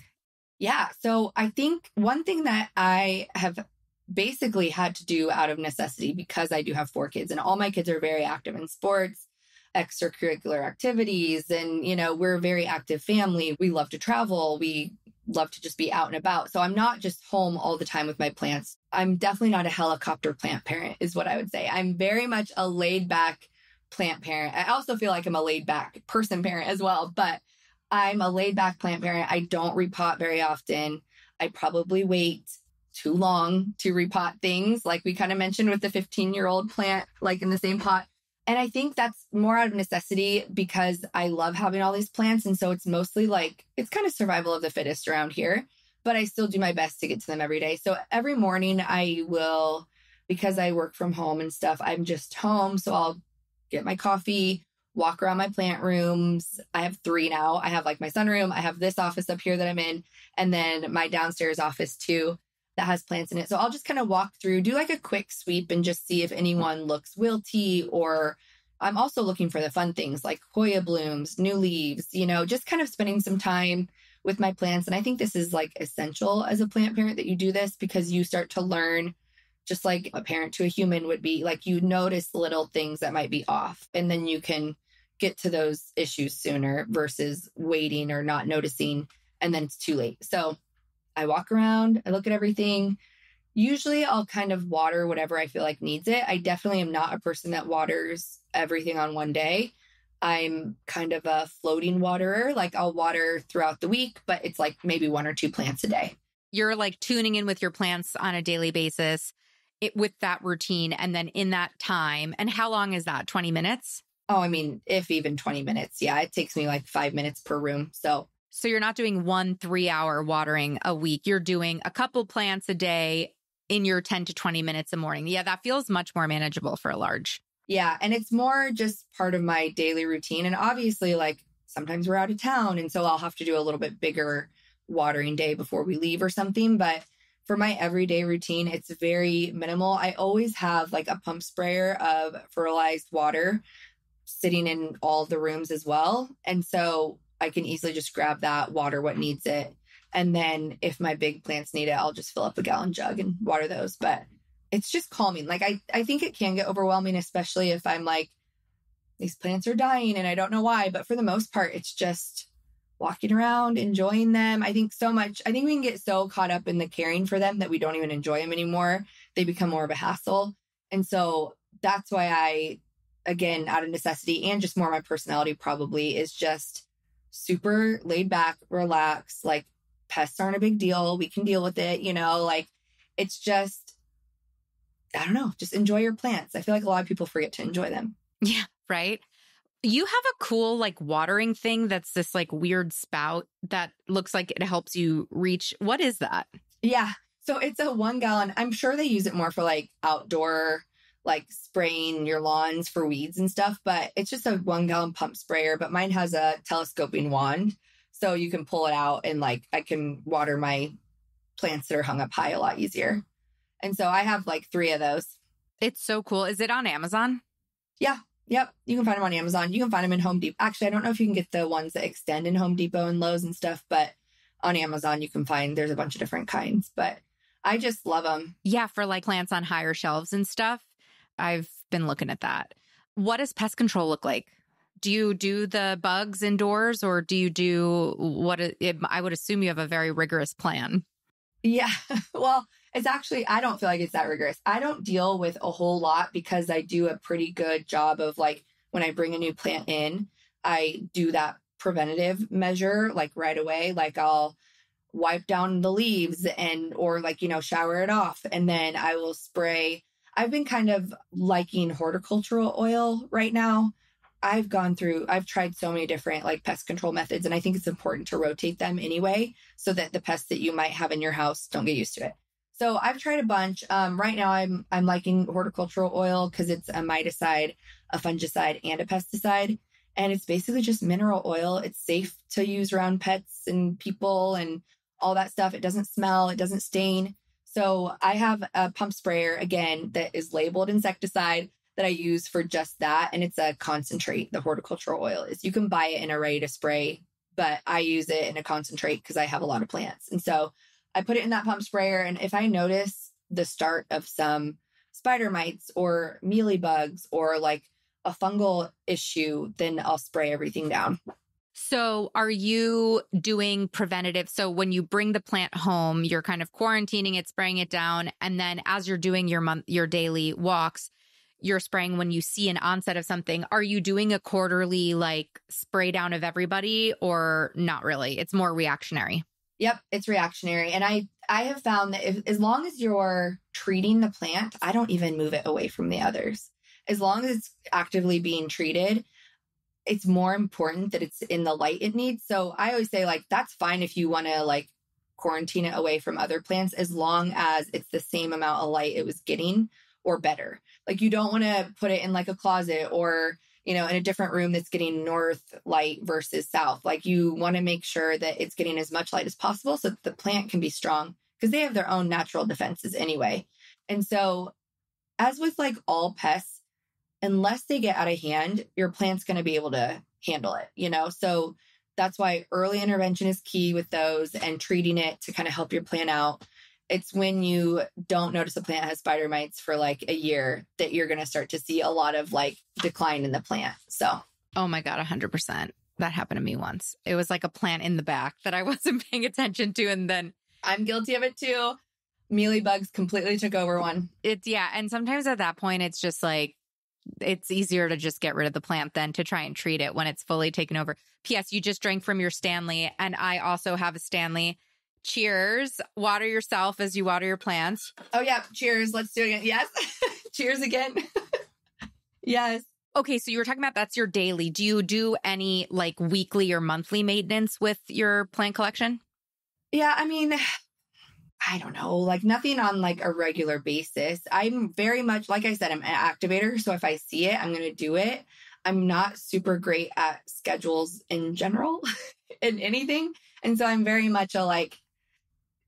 Yeah. So I think one thing that I have basically had to do out of necessity because I do have four kids and all my kids are very active in sports, extracurricular activities. And, you know, we're a very active family. We love to travel. We love to just be out and about. So I'm not just home all the time with my plants. I'm definitely not a helicopter plant parent, is what I would say. I'm very much a laid back plant parent. I also feel like I'm a laid back person parent as well, but I'm a laid back plant parent. I don't repot very often. I probably wait too long to repot things, like we kind of mentioned with the 15 year old plant, like in the same pot. And I think that's more out of necessity because I love having all these plants. And so it's mostly like, it's kind of survival of the fittest around here, but I still do my best to get to them every day. So every morning I will, because I work from home and stuff, I'm just home. So I'll get my coffee, walk around my plant rooms. I have three now. I have like my sunroom, I have this office up here that I'm in, and then my downstairs office too that has plants in it. So I'll just kind of walk through, do like a quick sweep and just see if anyone looks wilty or I'm also looking for the fun things like Hoya blooms, new leaves, you know, just kind of spending some time with my plants. And I think this is like essential as a plant parent that you do this because you start to learn just like a parent to a human would be like you notice little things that might be off and then you can get to those issues sooner versus waiting or not noticing and then it's too late. So I walk around, I look at everything. Usually I'll kind of water whatever I feel like needs it. I definitely am not a person that waters everything on one day. I'm kind of a floating waterer. Like I'll water throughout the week, but it's like maybe one or two plants a day. You're like tuning in with your plants on a daily basis it, with that routine and then in that time. And how long is that? 20 minutes? Oh, I mean, if even 20 minutes. Yeah, it takes me like five minutes per room. So, so you're not doing one three hour watering a week. You're doing a couple plants a day in your 10 to 20 minutes a morning. Yeah, that feels much more manageable for a large. Yeah. And it's more just part of my daily routine. And obviously, like sometimes we're out of town. And so I'll have to do a little bit bigger watering day before we leave or something. But for my everyday routine, it's very minimal. I always have like a pump sprayer of fertilized water sitting in all the rooms as well. And so I can easily just grab that, water what needs it. And then if my big plants need it, I'll just fill up a gallon jug and water those. But it's just calming. Like I, I think it can get overwhelming, especially if I'm like, these plants are dying and I don't know why. But for the most part, it's just walking around, enjoying them. I think so much, I think we can get so caught up in the caring for them that we don't even enjoy them anymore. They become more of a hassle. And so that's why I, again, out of necessity and just more my personality, probably is just super laid back, relaxed. Like pests aren't a big deal. We can deal with it, you know, like it's just, I don't know, just enjoy your plants. I feel like a lot of people forget to enjoy them. Yeah, right. You have a cool like watering thing that's this like weird spout that looks like it helps you reach. What is that? Yeah. So it's a one gallon. I'm sure they use it more for like outdoor, like spraying your lawns for weeds and stuff, but it's just a one gallon pump sprayer. But mine has a telescoping wand. So you can pull it out and like I can water my plants that are hung up high a lot easier. And so I have like three of those. It's so cool. Is it on Amazon? Yeah. Yep, you can find them on Amazon. You can find them in Home Depot. Actually, I don't know if you can get the ones that extend in Home Depot and Lowe's and stuff, but on Amazon you can find there's a bunch of different kinds. But I just love them. Yeah, for like plants on higher shelves and stuff. I've been looking at that. What does pest control look like? Do you do the bugs indoors or do you do what it, I would assume you have a very rigorous plan? Yeah. [laughs] well, it's actually, I don't feel like it's that rigorous. I don't deal with a whole lot because I do a pretty good job of like when I bring a new plant in, I do that preventative measure like right away. Like I'll wipe down the leaves and, or like, you know, shower it off. And then I will spray. I've been kind of liking horticultural oil right now. I've gone through, I've tried so many different like pest control methods, and I think it's important to rotate them anyway so that the pests that you might have in your house don't get used to it. So I've tried a bunch. Um, right now, I'm I'm liking horticultural oil because it's a miticide, a fungicide, and a pesticide, and it's basically just mineral oil. It's safe to use around pets and people and all that stuff. It doesn't smell. It doesn't stain. So I have a pump sprayer again that is labeled insecticide that I use for just that, and it's a concentrate. The horticultural oil is. You can buy it in a ready to spray, but I use it in a concentrate because I have a lot of plants, and so I put it in that pump sprayer. And if I notice the start of some spider mites or mealy bugs or like a fungal issue, then I'll spray everything down. So, are you doing preventative? So, when you bring the plant home, you're kind of quarantining it, spraying it down, and then as you're doing your month, your daily walks, you're spraying when you see an onset of something. Are you doing a quarterly like spray down of everybody, or not really? It's more reactionary. Yep, it's reactionary. And I I have found that if, as long as you're treating the plant, I don't even move it away from the others. As long as it's actively being treated, it's more important that it's in the light it needs. So I always say like that's fine if you want to like quarantine it away from other plants as long as it's the same amount of light it was getting or better. Like you don't want to put it in like a closet or you know, in a different room that's getting north light versus south. Like you want to make sure that it's getting as much light as possible so that the plant can be strong because they have their own natural defenses anyway. And so, as with like all pests, unless they get out of hand, your plant's going to be able to handle it, you know? So, that's why early intervention is key with those and treating it to kind of help your plant out it's when you don't notice a plant has spider mites for like a year that you're going to start to see a lot of like decline in the plant. So, oh my God, 100%. That happened to me once. It was like a plant in the back that I [laughs] wasn't paying attention to. And then I'm guilty of it too. Mealy bugs completely took over one. It's, yeah. And sometimes at that point, it's just like, it's easier to just get rid of the plant than to try and treat it when it's fully taken over. P.S. You just drank from your Stanley, and I also have a Stanley cheers. Water yourself as you water your plants. Oh, yeah. Cheers. Let's do it again. Yes. [laughs] cheers again. [laughs] yes. Okay, so you were talking about that's your daily. Do you do any like weekly or monthly maintenance with your plant collection? Yeah, I mean, I don't know, like nothing on like a regular basis. I'm very much like I said, I'm an activator, so if I see it, I'm going to do it. I'm not super great at schedules in general [laughs] in anything. And so I'm very much a like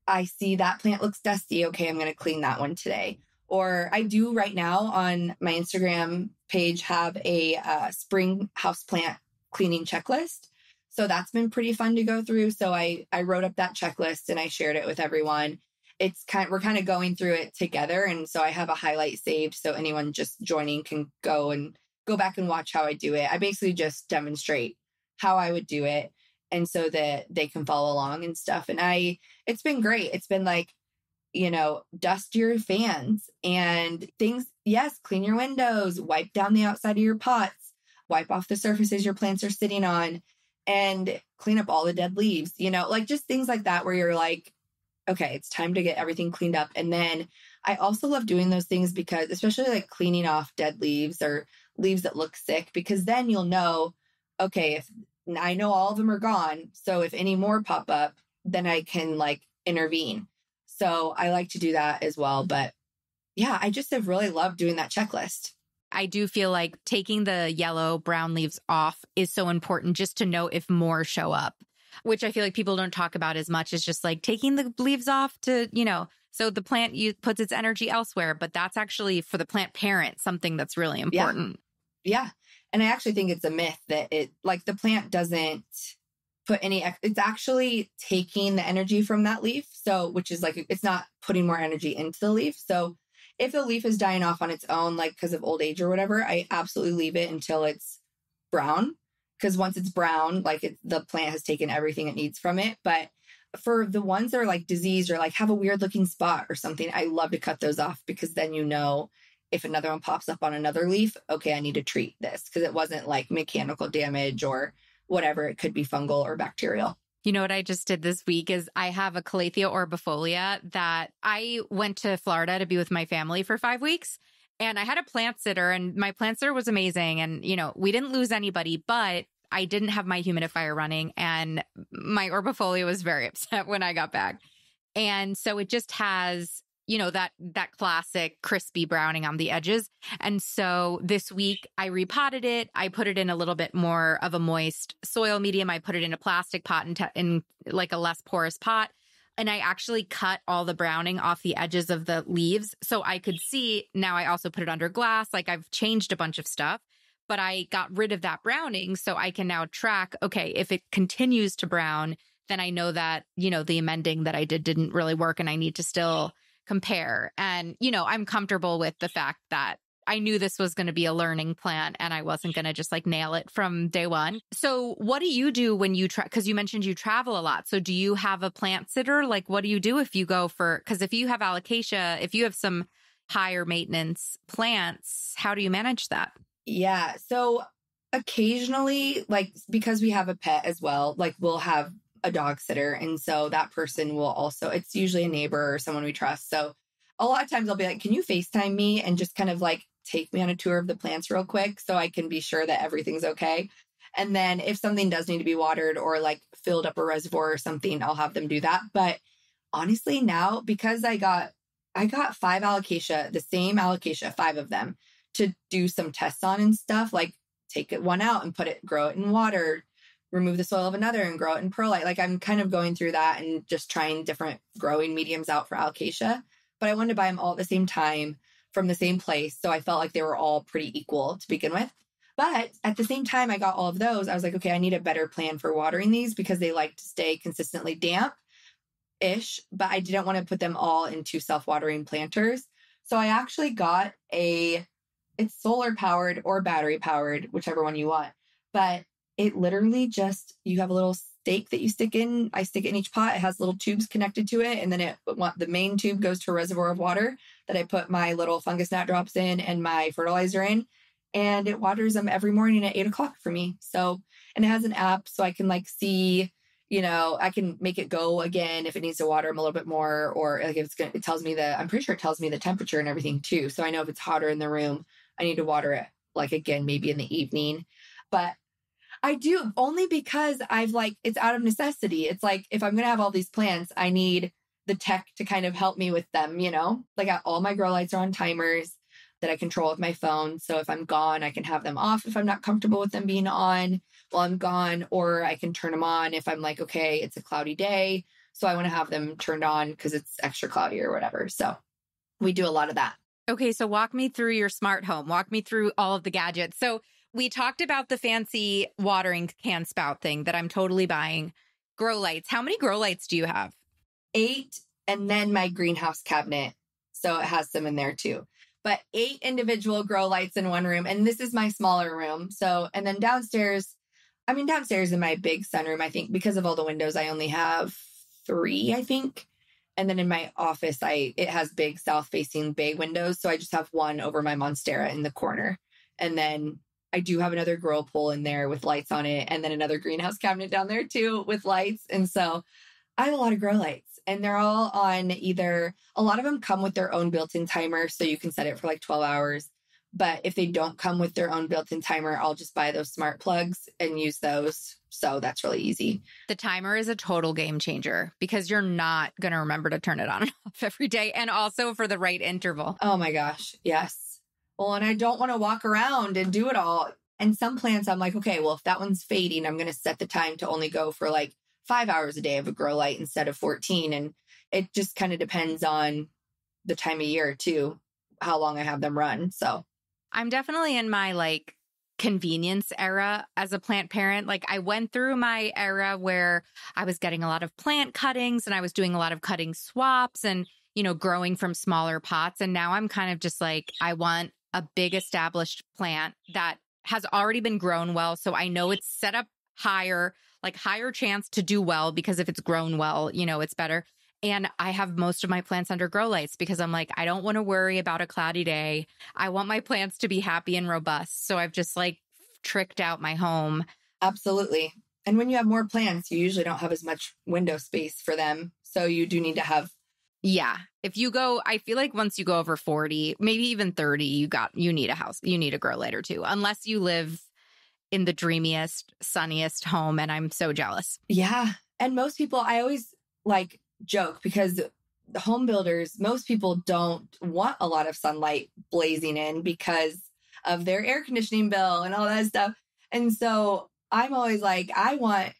I see that plant looks dusty. Okay, I'm going to clean that one today. Or I do right now on my Instagram page have a uh, spring house plant cleaning checklist. So that's been pretty fun to go through. So I I wrote up that checklist and I shared it with everyone. It's kind we're kind of going through it together and so I have a highlight saved so anyone just joining can go and go back and watch how I do it. I basically just demonstrate how I would do it and so that they can follow along and stuff. And I, it's been great. It's been like, you know, dust your fans and things. Yes, clean your windows, wipe down the outside of your pots, wipe off the surfaces your plants are sitting on, and clean up all the dead leaves, you know, like just things like that where you're like, okay, it's time to get everything cleaned up. And then I also love doing those things because, especially like cleaning off dead leaves or leaves that look sick, because then you'll know, okay, if I know all of them are gone. So if any more pop up, then I can like intervene. So I like to do that as well. But yeah, I just have really loved doing that checklist. I do feel like taking the yellow brown leaves off is so important just to know if more show up, which I feel like people don't talk about as much as just like taking the leaves off to, you know, so the plant you, puts its energy elsewhere, but that's actually for the plant parent something that's really important. Yeah. yeah. And I actually think it's a myth that it, like the plant doesn't put any, it's actually taking the energy from that leaf. So, which is like, it's not putting more energy into the leaf. So, if the leaf is dying off on its own, like because of old age or whatever, I absolutely leave it until it's brown. Because once it's brown, like it, the plant has taken everything it needs from it. But for the ones that are like diseased or like have a weird looking spot or something, I love to cut those off because then you know if another one pops up on another leaf, okay, I need to treat this because it wasn't like mechanical damage or whatever. It could be fungal or bacterial. You know what I just did this week is I have a Calathea orbifolia that I went to Florida to be with my family for five weeks. And I had a plant sitter, and my plant sitter was amazing. And, you know, we didn't lose anybody, but I didn't have my humidifier running. And my orbifolia was very [laughs] upset when I got back. And so it just has you know that that classic crispy browning on the edges. And so this week i repotted it. I put it in a little bit more of a moist soil medium. I put it in a plastic pot in, te- in like a less porous pot. And i actually cut all the browning off the edges of the leaves. So i could see now i also put it under glass like i've changed a bunch of stuff but i got rid of that browning. So i can now track okay if it continues to brown then i know that you know the amending that i did didn't really work and i need to still compare. And, you know, I'm comfortable with the fact that I knew this was going to be a learning plan and I wasn't going to just like nail it from day one. So, what do you do when you try? Because you mentioned you travel a lot. So, do you have a plant sitter? Like, what do you do if you go for? Because if you have alocasia, if you have some higher maintenance plants, how do you manage that? Yeah. So, occasionally, like, because we have a pet as well, like, we'll have a dog sitter. And so that person will also, it's usually a neighbor or someone we trust. So a lot of times I'll be like, can you FaceTime me and just kind of like take me on a tour of the plants real quick so I can be sure that everything's okay. And then if something does need to be watered or like filled up a reservoir or something, I'll have them do that. But honestly, now because I got I got five alocasia, the same alocasia, five of them, to do some tests on and stuff, like take it one out and put it, grow it in water, remove the soil of another and grow it in perlite. Like I'm kind of going through that and just trying different growing mediums out for alocasia. But I wanted to buy them all at the same time from the same place. So I felt like they were all pretty equal to begin with. But at the same time, I got all of those. I was like, okay, I need a better plan for watering these because they like to stay consistently damp ish, but I didn't want to put them all into self watering planters. So I actually got a, it's solar powered or battery powered, whichever one you want. But it literally just you have a little stake that you stick in. I stick it in each pot. It has little tubes connected to it, and then it the main tube goes to a reservoir of water that I put my little fungus gnat drops in and my fertilizer in, and it waters them every morning at eight o'clock for me. So, and it has an app, so I can like see. You know, I can make it go again if it needs to water them a little bit more, or like if it's gonna, it tells me the, I'm pretty sure it tells me the temperature and everything too. So I know if it's hotter in the room, I need to water it like again, maybe in the evening. But I do only because I've like, it's out of necessity. It's like, if I'm going to have all these plants, I need the tech to kind of help me with them, you know? Like all my grow lights are on timers that I control with my phone. So if I'm gone, I can have them off if I'm not comfortable with them being on while I'm gone, or I can turn them on if I'm like, okay, it's a cloudy day. So I want to have them turned on because it's extra cloudy or whatever. So we do a lot of that. Okay. So walk me through your smart home, walk me through all of the gadgets. So we talked about the fancy watering can spout thing that I'm totally buying. Grow lights. How many grow lights do you have? Eight, and then my greenhouse cabinet. So it has some in there too. But eight individual grow lights in one room. And this is my smaller room. So, and then downstairs, I mean, downstairs in my big sunroom, I think because of all the windows, I only have three, I think. And then in my office, I it has big south facing bay windows. So I just have one over my Monstera in the corner. And then I do have another grow pole in there with lights on it, and then another greenhouse cabinet down there too with lights. And so I have a lot of grow lights, and they're all on either a lot of them come with their own built in timer, so you can set it for like 12 hours. But if they don't come with their own built in timer, I'll just buy those smart plugs and use those. So that's really easy. The timer is a total game changer because you're not going to remember to turn it on and [laughs] off every day and also for the right interval. Oh my gosh. Yes. Well, and I don't want to walk around and do it all. And some plants, I'm like, okay, well, if that one's fading, I'm going to set the time to only go for like five hours a day of a grow light instead of 14. And it just kind of depends on the time of year, too, how long I have them run. So I'm definitely in my like convenience era as a plant parent. Like I went through my era where I was getting a lot of plant cuttings and I was doing a lot of cutting swaps and, you know, growing from smaller pots. And now I'm kind of just like, I want a big established plant that has already been grown well. So I know it's set up higher. like higher chance to do well because if it's grown well, you know, it's better. And I have most of my plants under grow lights because I'm like, I don't want to worry about a cloudy day. I want my plants to be happy and robust. So I've just like tricked out my home. Absolutely. And when you have more plants, you usually don't have as much window space for them. So you do need to have yeah. If you go, I feel like once you go over 40, maybe even 30, you got, you need a house, you need a grow light or two, unless you live in the dreamiest, sunniest home. And I'm so jealous. Yeah. And most people, I always like joke because the home builders, most people don't want a lot of sunlight blazing in because of their air conditioning bill and all that stuff. And so I'm always like, I want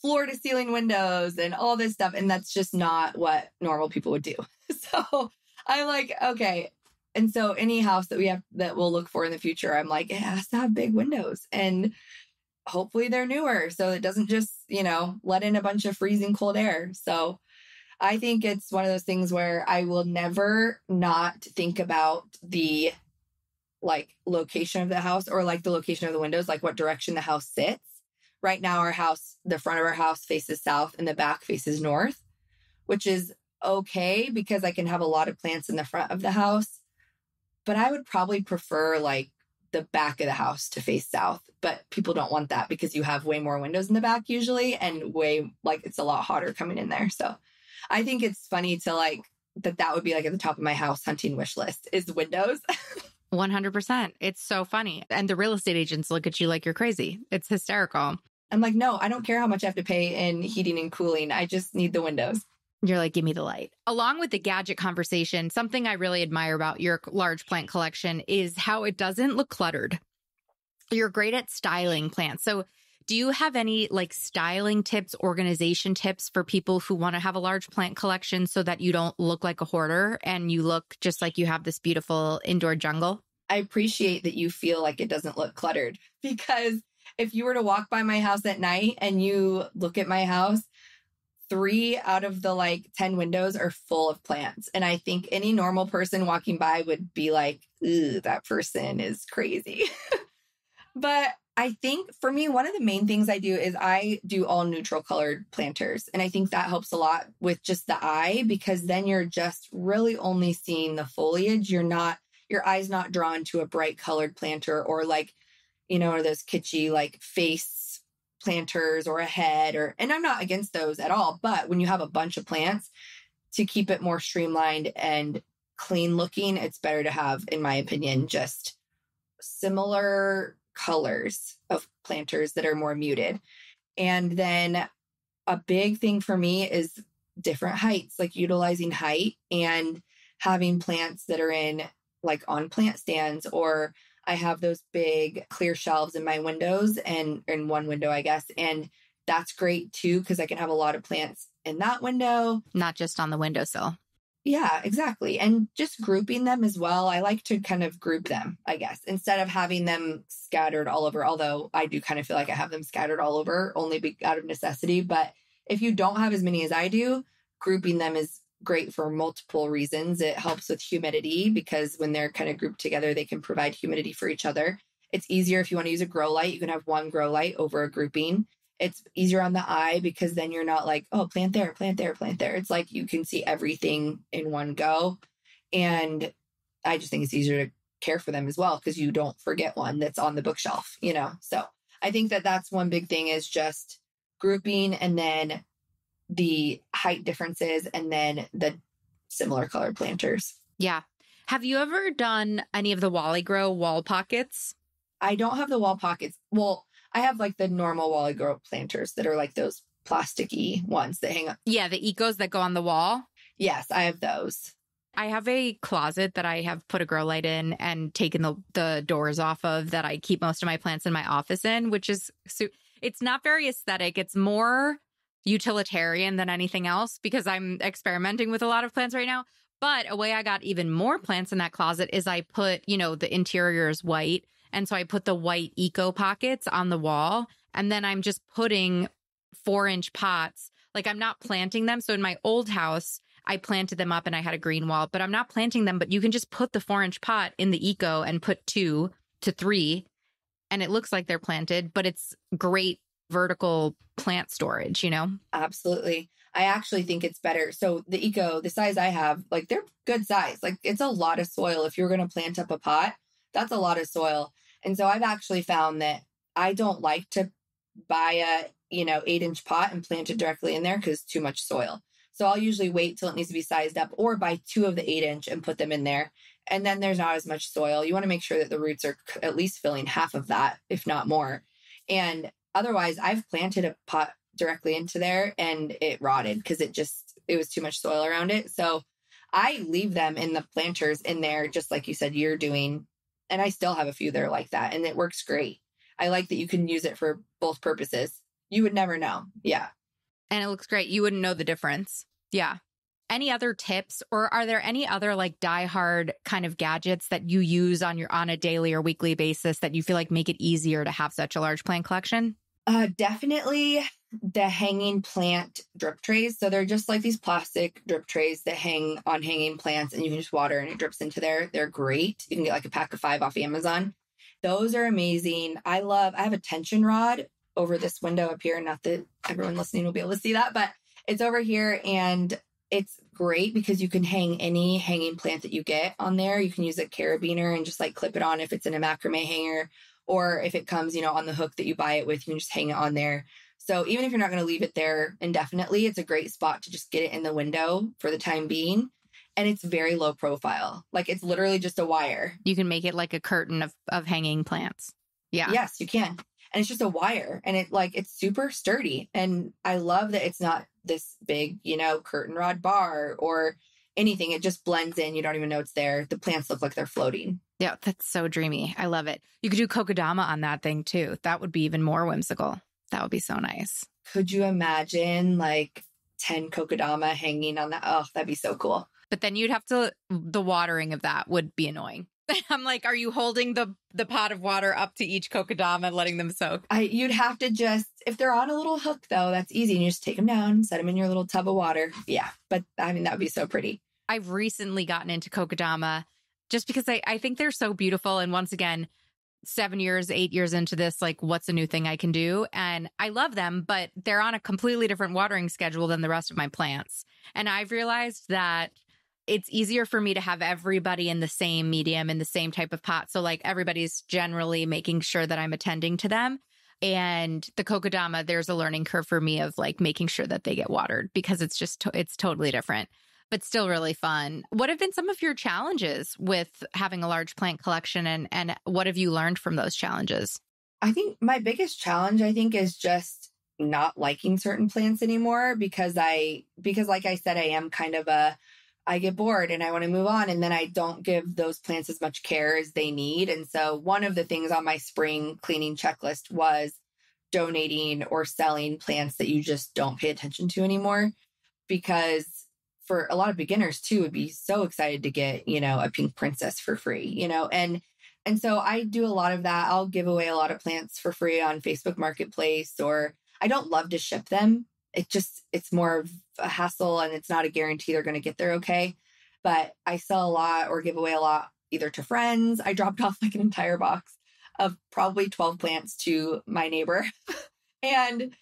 floor to ceiling windows and all this stuff. And that's just not what normal people would do. [laughs] So I'm like, okay. And so any house that we have that we'll look for in the future, I'm like, it has to have big windows and hopefully they're newer. So it doesn't just, you know, let in a bunch of freezing cold air. So I think it's one of those things where I will never not think about the like location of the house or like the location of the windows, like what direction the house sits. Right now, our house, the front of our house faces south and the back faces north, which is okay because I can have a lot of plants in the front of the house. But I would probably prefer like the back of the house to face south. But people don't want that because you have way more windows in the back usually and way like it's a lot hotter coming in there. So I think it's funny to like that that would be like at the top of my house hunting wish list is windows. [laughs] 100%. It's so funny. And the real estate agents look at you like you're crazy. It's hysterical. I'm like, no, I don't care how much I have to pay in heating and cooling. I just need the windows. You're like, give me the light. Along with the gadget conversation, something I really admire about your large plant collection is how it doesn't look cluttered. You're great at styling plants. So, do you have any like styling tips, organization tips for people who want to have a large plant collection so that you don't look like a hoarder and you look just like you have this beautiful indoor jungle? I appreciate that you feel like it doesn't look cluttered [laughs] because if you were to walk by my house at night and you look at my house, three out of the like 10 windows are full of plants. And I think any normal person walking by would be like, ooh, that person is crazy. [laughs] but I think for me, one of the main things I do is I do all neutral colored planters. And I think that helps a lot with just the eye because then you're just really only seeing the foliage. You're not, your eye's not drawn to a bright colored planter or like, you know, or those kitschy like face planters or a head or, and I'm not against those at all. But when you have a bunch of plants to keep it more streamlined and clean looking, it's better to have, in my opinion, just similar colors of planters that are more muted. And then a big thing for me is different heights, like utilizing height and having plants that are in like on plant stands or I have those big clear shelves in my windows and in one window, I guess. And that's great too, because I can have a lot of plants in that window. Not just on the windowsill. Yeah, exactly. And just grouping them as well. I like to kind of group them, I guess, instead of having them scattered all over. Although I do kind of feel like I have them scattered all over only be- out of necessity. But if you don't have as many as I do, grouping them is great for multiple reasons. It helps with humidity because when they're kind of grouped together, they can provide humidity for each other. It's easier if you want to use a grow light, you can have one grow light over a grouping it's easier on the eye because then you're not like, oh, plant there, plant there, plant there. It's like you can see everything in one go. And I just think it's easier to care for them as well because you don't forget one that's on the bookshelf, you know? So I think that that's one big thing is just grouping and then the height differences and then the similar colored planters. Yeah. Have you ever done any of the WaliGrow wall pockets? I don't have the wall pockets. Well, I have like the normal WaliGrow planters that are like those plasticky ones that hang up. Yeah, the ecos that go on the wall. Yes, I have those. I have a closet that I have put a grow light in and taken the the doors off of that I keep most of my plants in my office in, which is it's not very aesthetic. It's more utilitarian than anything else because I'm experimenting with a lot of plants right now. But a way I got even more plants in that closet is I put, you know, the interior is white and so I put the white eco pockets on the wall. And then I'm just putting four inch pots. Like I'm not planting them. So in my old house, I planted them up and I had a green wall, but I'm not planting them. But you can just put the four inch pot in the eco and put two to three. And it looks like they're planted, but it's great vertical plant storage, you know? Absolutely. I actually think it's better. So the eco, the size I have, like they're good size. Like it's a lot of soil. If you're going to plant up a pot, that's a lot of soil. And so I've actually found that I don't like to buy a, you know, eight inch pot and plant it directly in there because too much soil. So I'll usually wait till it needs to be sized up or buy two of the eight inch and put them in there. And then there's not as much soil. You want to make sure that the roots are at least filling half of that, if not more. And otherwise, I've planted a pot directly into there and it rotted because it just, it was too much soil around it. So I leave them in the planters in there, just like you said, you're doing. And I still have a few that are like that and it works great. I like that you can use it for both purposes. You would never know. Yeah. And it looks great. You wouldn't know the difference. Yeah. Any other tips or are there any other like die-hard kind of gadgets that you use on your on a daily or weekly basis that you feel like make it easier to have such a large plant collection? Uh definitely the hanging plant drip trays. So they're just like these plastic drip trays that hang on hanging plants and you can just water and it drips into there. They're great. You can get like a pack of 5 off Amazon. Those are amazing. I love I have a tension rod over this window up here. Not that everyone listening will be able to see that, but it's over here and it's great because you can hang any hanging plant that you get on there. You can use a carabiner and just like clip it on if it's in a macrame hanger or if it comes, you know, on the hook that you buy it with, you can just hang it on there. So even if you're not going to leave it there indefinitely, it's a great spot to just get it in the window for the time being. And it's very low profile. Like it's literally just a wire. You can make it like a curtain of, of hanging plants. Yeah. Yes, you can and it's just a wire and it like it's super sturdy and i love that it's not this big you know curtain rod bar or anything it just blends in you don't even know it's there the plants look like they're floating. Yeah that's so dreamy i love it. You could do kokedama on that thing too that would be even more whimsical that would be so nice. Could you imagine like 10 kokedama hanging on that oh that'd be so cool. But then you'd have to the watering of that would be annoying [laughs] I'm like, are you holding the the pot of water up to each kokedama and letting them soak? I you'd have to just if they're on a little hook though, that's easy. And You just take them down, set them in your little tub of water. Yeah, but I mean that would be so pretty. I've recently gotten into kokedama just because I I think they're so beautiful and once again, 7 years, 8 years into this like what's a new thing I can do and I love them, but they're on a completely different watering schedule than the rest of my plants. And I've realized that it's easier for me to have everybody in the same medium in the same type of pot. So like everybody's generally making sure that I'm attending to them. And the kokedama, there's a learning curve for me of like making sure that they get watered because it's just, to- it's totally different, but still really fun. What have been some of your challenges with having a large plant collection and, and what have you learned from those challenges? I think my biggest challenge, I think, is just not liking certain plants anymore because I, because like I said, I am kind of a, I get bored and I want to move on. And then I don't give those plants as much care as they need. And so one of the things on my spring cleaning checklist was donating or selling plants that you just don't pay attention to anymore. Because for a lot of beginners too, would be so excited to get, you know, a pink princess for free, you know, and and so I do a lot of that. I'll give away a lot of plants for free on Facebook Marketplace or I don't love to ship them it just it's more of a hassle and it's not a guarantee they're going to get there okay. But i sell a lot or give away a lot either to friends. I dropped [laughs] off like an entire box of probably 12 plants to my neighbor. [laughs] And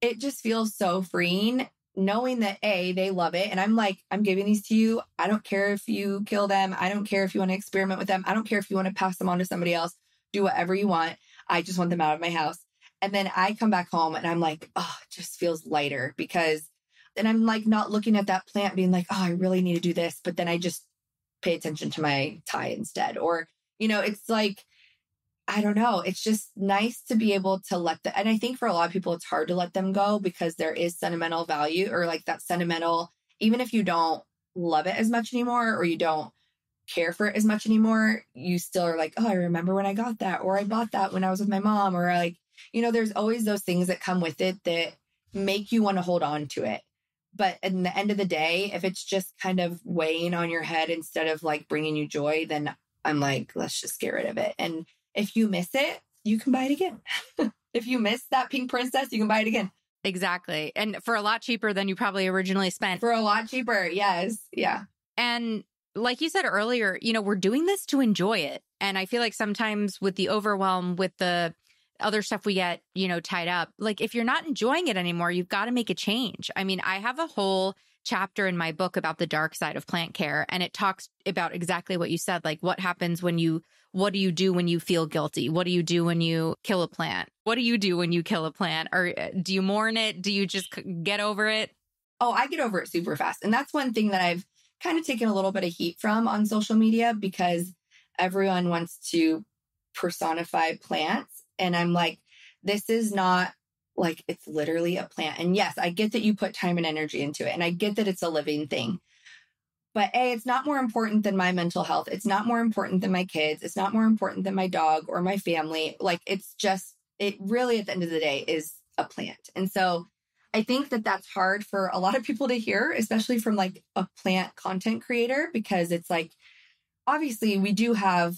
it just feels so freeing knowing that a they love it. And i'm like i'm giving these to you. I don't care if you kill them. I don't care if you want to experiment with them. I don't care if you want to pass them on to somebody else. Do whatever you want. I just want them out of my house and then I come back home and I'm like, oh, it just feels lighter because then I'm like not looking at that plant being like, oh, I really need to do this. But then I just pay attention to my Thai instead. Or, you know, it's like, I don't know. It's just nice to be able to let the, and I think for a lot of people, it's hard to let them go because there is sentimental value or like that sentimental, even if you don't love it as much anymore or you don't care for it as much anymore, you still are like, oh, I remember when I got that, or I bought that when I was with my mom, or like, you know, there's always those things that come with it that make you want to hold on to it. But in the end of the day, if it's just kind of weighing on your head instead of like bringing you joy, then I'm like, let's just get rid of it. And if you miss it, you can buy it again. [laughs] if you miss that pink princess, you can buy it again. Exactly. And for a lot cheaper than you probably originally spent. For a lot cheaper. Yes. Yeah. And like you said earlier, you know, we're doing this to enjoy it. And I feel like sometimes with the overwhelm, with the other stuff we get, you know, tied up. Like if you're not enjoying it anymore, you've got to make a change. I mean, I have a whole chapter in my book about the dark side of plant care and it talks about exactly what you said like what happens when you what do you do when you feel guilty what do you do when you kill a plant what do you do when you kill a plant or uh, do you mourn it do you just get over it oh i get over it super fast and that's one thing that i've kind of taken a little bit of heat from on social media because everyone wants to personify plants and i'm like this is not like it's literally a plant. And yes, I get that you put time and energy into it, and I get that it's a living thing. But A, it's not more important than my mental health. It's not more important than my kids. It's not more important than my dog or my family. Like it's just, it really at the end of the day is a plant. And so I think that that's hard for a lot of people to hear, especially from like a plant content creator, because it's like, obviously, we do have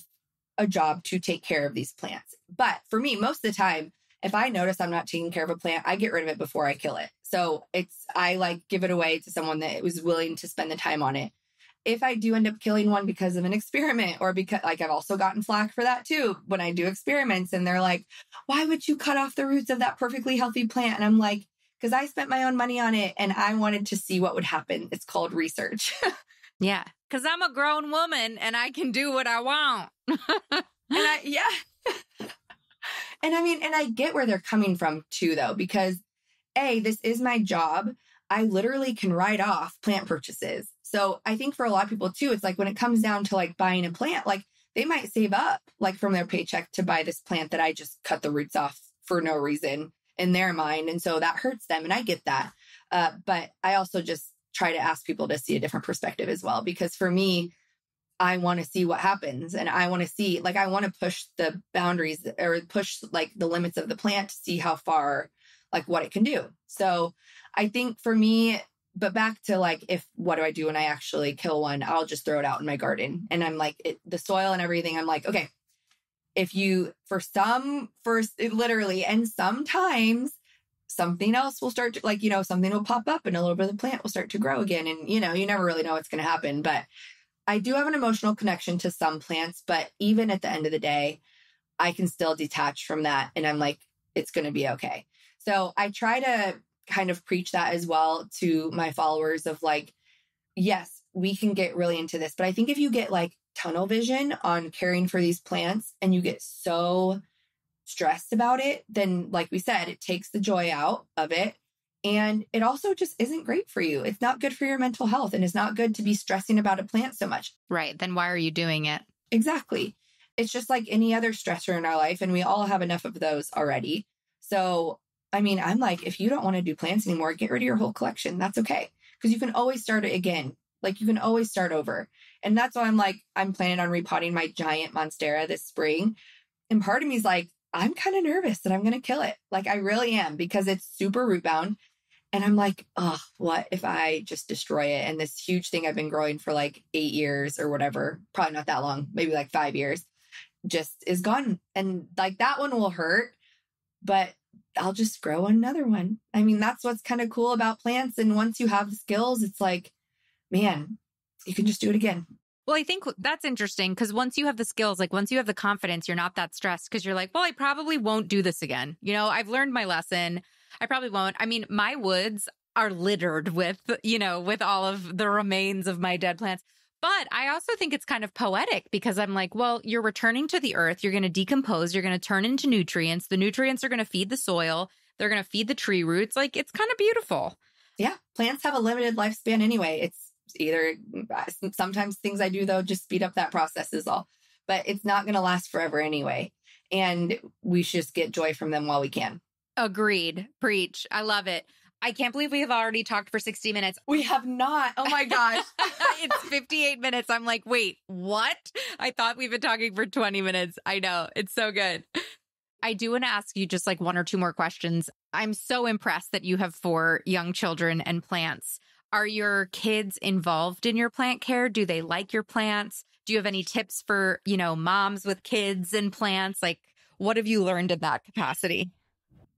a job to take care of these plants. But for me, most of the time, if I notice I'm not taking care of a plant, I get rid of it before I kill it. So it's, I like give it away to someone that was willing to spend the time on it. If I do end up killing one because of an experiment or because, like, I've also gotten flack for that too when I do experiments and they're like, why would you cut off the roots of that perfectly healthy plant? And I'm like, because I spent my own money on it and I wanted to see what would happen. It's called research. [laughs] yeah. Because I'm a grown woman and I can do what I want. And I, yeah. [laughs] And I mean, and I get where they're coming from too, though, because A, this is my job. I literally can write off plant purchases. So I think for a lot of people too, it's like when it comes down to like buying a plant, like they might save up like from their paycheck to buy this plant that I just cut the roots off for no reason in their mind. And so that hurts them. And I get that. Uh, but I also just try to ask people to see a different perspective as well. Because for me, I want to see what happens and I want to see like I want to push the boundaries or push like the limits of the plant to see how far like what it can do. So I think for me but back to like if what do I do when I actually kill one? I'll just throw it out in my garden and I'm like it, the soil and everything I'm like okay if you for some first literally and sometimes something else will start to like you know something will pop up and a little bit of the plant will start to grow again and you know you never really know what's going to happen but I do have an emotional connection to some plants, but even at the end of the day, I can still detach from that. And I'm like, it's going to be okay. So I try to kind of preach that as well to my followers of like, yes, we can get really into this. But I think if you get like tunnel vision on caring for these plants and you get so stressed about it, then like we said, it takes the joy out of it. And it also just isn't great for you. It's not good for your mental health and it's not good to be stressing about a plant so much. Right. Then why are you doing it? Exactly. It's just like any other stressor in our life, and we all have enough of those already. So, I mean, I'm like, if you don't want to do plants anymore, get rid of your whole collection. That's okay. Because you can always start it again. Like you can always start over. And that's why I'm like, I'm planning on repotting my giant Monstera this spring. And part of me is like, I'm kind of nervous that I'm going to kill it. Like I really am because it's super root bound. And I'm like, oh, what if I just destroy it? And this huge thing I've been growing for like eight years or whatever, probably not that long, maybe like five years, just is gone. And like that one will hurt, but I'll just grow another one. I mean, that's what's kind of cool about plants. And once you have the skills, it's like, man, you can just do it again. Well, I think that's interesting because once you have the skills, like once you have the confidence, you're not that stressed because you're like, well, I probably won't do this again. You know, I've learned my lesson. I probably won't. I mean, my woods are littered with, you know, with all of the remains of my dead plants. But I also think it's kind of poetic because I'm like, well, you're returning to the earth. You're going to decompose. You're going to turn into nutrients. The nutrients are going to feed the soil. They're going to feed the tree roots. Like it's kind of beautiful. Yeah. Plants have a limited lifespan anyway. It's either uh, sometimes things I do though just speed up that process is all, but it's not going to last forever anyway. And we should just get joy from them while we can. Agreed. Preach. I love it. I can't believe we have already talked for 60 minutes. We have not. Oh my gosh. [laughs] it's 58 minutes. I'm like, wait, what? I thought we've been talking for 20 minutes. I know. It's so good. I do want to ask you just like one or two more questions. I'm so impressed that you have four young children and plants. Are your kids involved in your plant care? Do they like your plants? Do you have any tips for, you know, moms with kids and plants? Like, what have you learned in that capacity?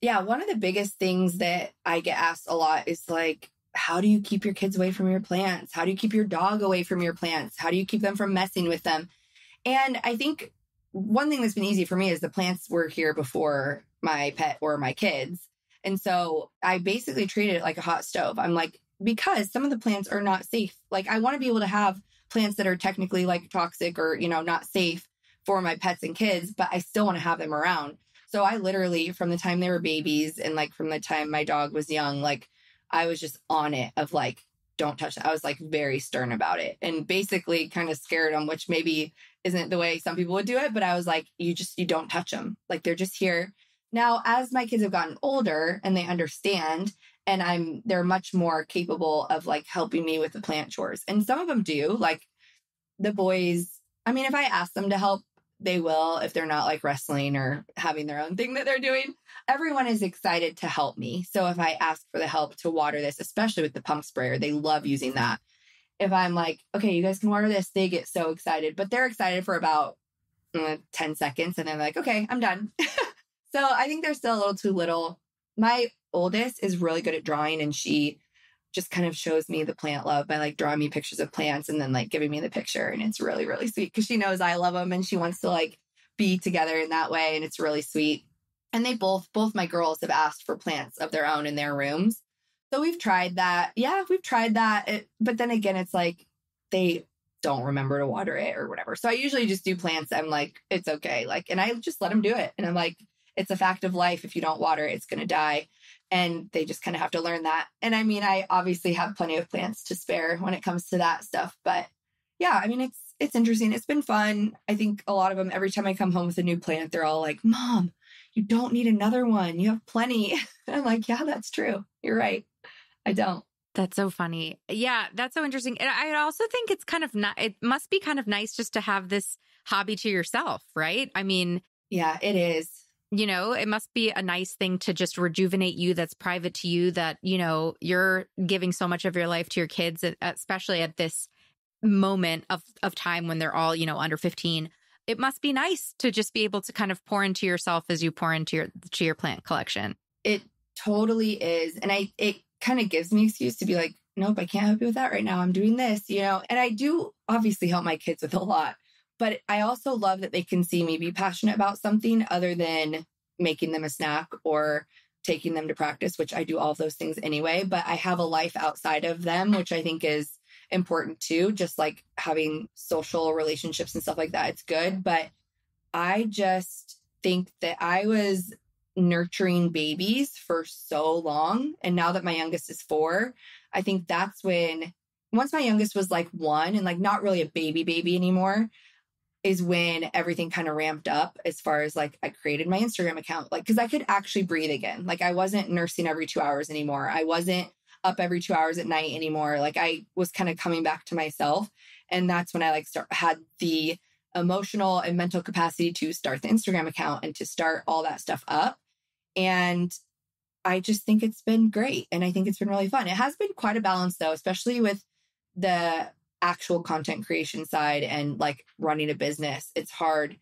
Yeah, one of the biggest things that I get asked a lot is like, how do you keep your kids away from your plants? How do you keep your dog away from your plants? How do you keep them from messing with them? And I think one thing that's been easy for me is the plants were here before my pet or my kids. And so I basically treated it like a hot stove. I'm like, because some of the plants are not safe. Like I want to be able to have plants that are technically like toxic or, you know, not safe for my pets and kids, but I still want to have them around. So I literally, from the time they were babies and like from the time my dog was young, like I was just on it of like, don't touch it. I was like very stern about it and basically kind of scared them, which maybe isn't the way some people would do it. But I was like, you just, you don't touch them. Like they're just here. Now, as my kids have gotten older and they understand, and I'm, they're much more capable of like helping me with the plant chores. And some of them do. Like the boys, I mean, if I ask them to help, they will if they're not like wrestling or having their own thing that they're doing. Everyone is excited to help me. So if I ask for the help to water this, especially with the pump sprayer, they love using that. If I'm like, okay, you guys can water this, they get so excited, but they're excited for about uh, 10 seconds and then like, okay, I'm done. [laughs] so I think they're still a little too little. My oldest is really good at drawing and she just kind of shows me the plant love by like drawing me pictures of plants and then like giving me the picture. And it's really, really sweet because she knows I love them and she wants to like be together in that way. And it's really sweet. And they both, both my girls have asked for plants of their own in their rooms. So we've tried that. Yeah, we've tried that. It, but then again, it's like they don't remember to water it or whatever. So I usually just do plants. I'm like, it's okay. Like, and I just let them do it. And I'm like, it's a fact of life. If you don't water it, it's going to die and they just kind of have to learn that. And I mean, I obviously have plenty of plants to spare when it comes to that stuff, but yeah, I mean, it's it's interesting. It's been fun. I think a lot of them every time I come home with a new plant, they're all like, "Mom, you don't need another one. You have plenty." [laughs] I'm like, "Yeah, that's true. You're right. I don't." That's so funny. Yeah, that's so interesting. And I also think it's kind of not it must be kind of nice just to have this hobby to yourself, right? I mean, yeah, it is you know, it must be a nice thing to just rejuvenate you that's private to you that, you know, you're giving so much of your life to your kids, especially at this moment of, of time when they're all, you know, under 15. It must be nice to just be able to kind of pour into yourself as you pour into your to your plant collection. It totally is. And I it kind of gives me excuse to be like, nope, I can't help you with that right now. I'm doing this, you know. And I do obviously help my kids with a lot but I also love that they can see me be passionate about something other than making them a snack or taking them to practice, which I do all of those things anyway. But I have a life outside of them, which I think is important too. Just like having social relationships and stuff like that, it's good. But I just think that I was nurturing babies for so long. And now that my youngest is four, I think that's when, once my youngest was like one and like not really a baby baby anymore, is when everything kind of ramped up as far as like I created my Instagram account, like, because I could actually breathe again. Like, I wasn't nursing every two hours anymore. I wasn't up every two hours at night anymore. Like, I was kind of coming back to myself. And that's when I like start had the emotional and mental capacity to start the Instagram account and to start all that stuff up. And I just think it's been great. And I think it's been really fun. It has been quite a balance though, especially with the actual content creation side and like running a business, it's hard.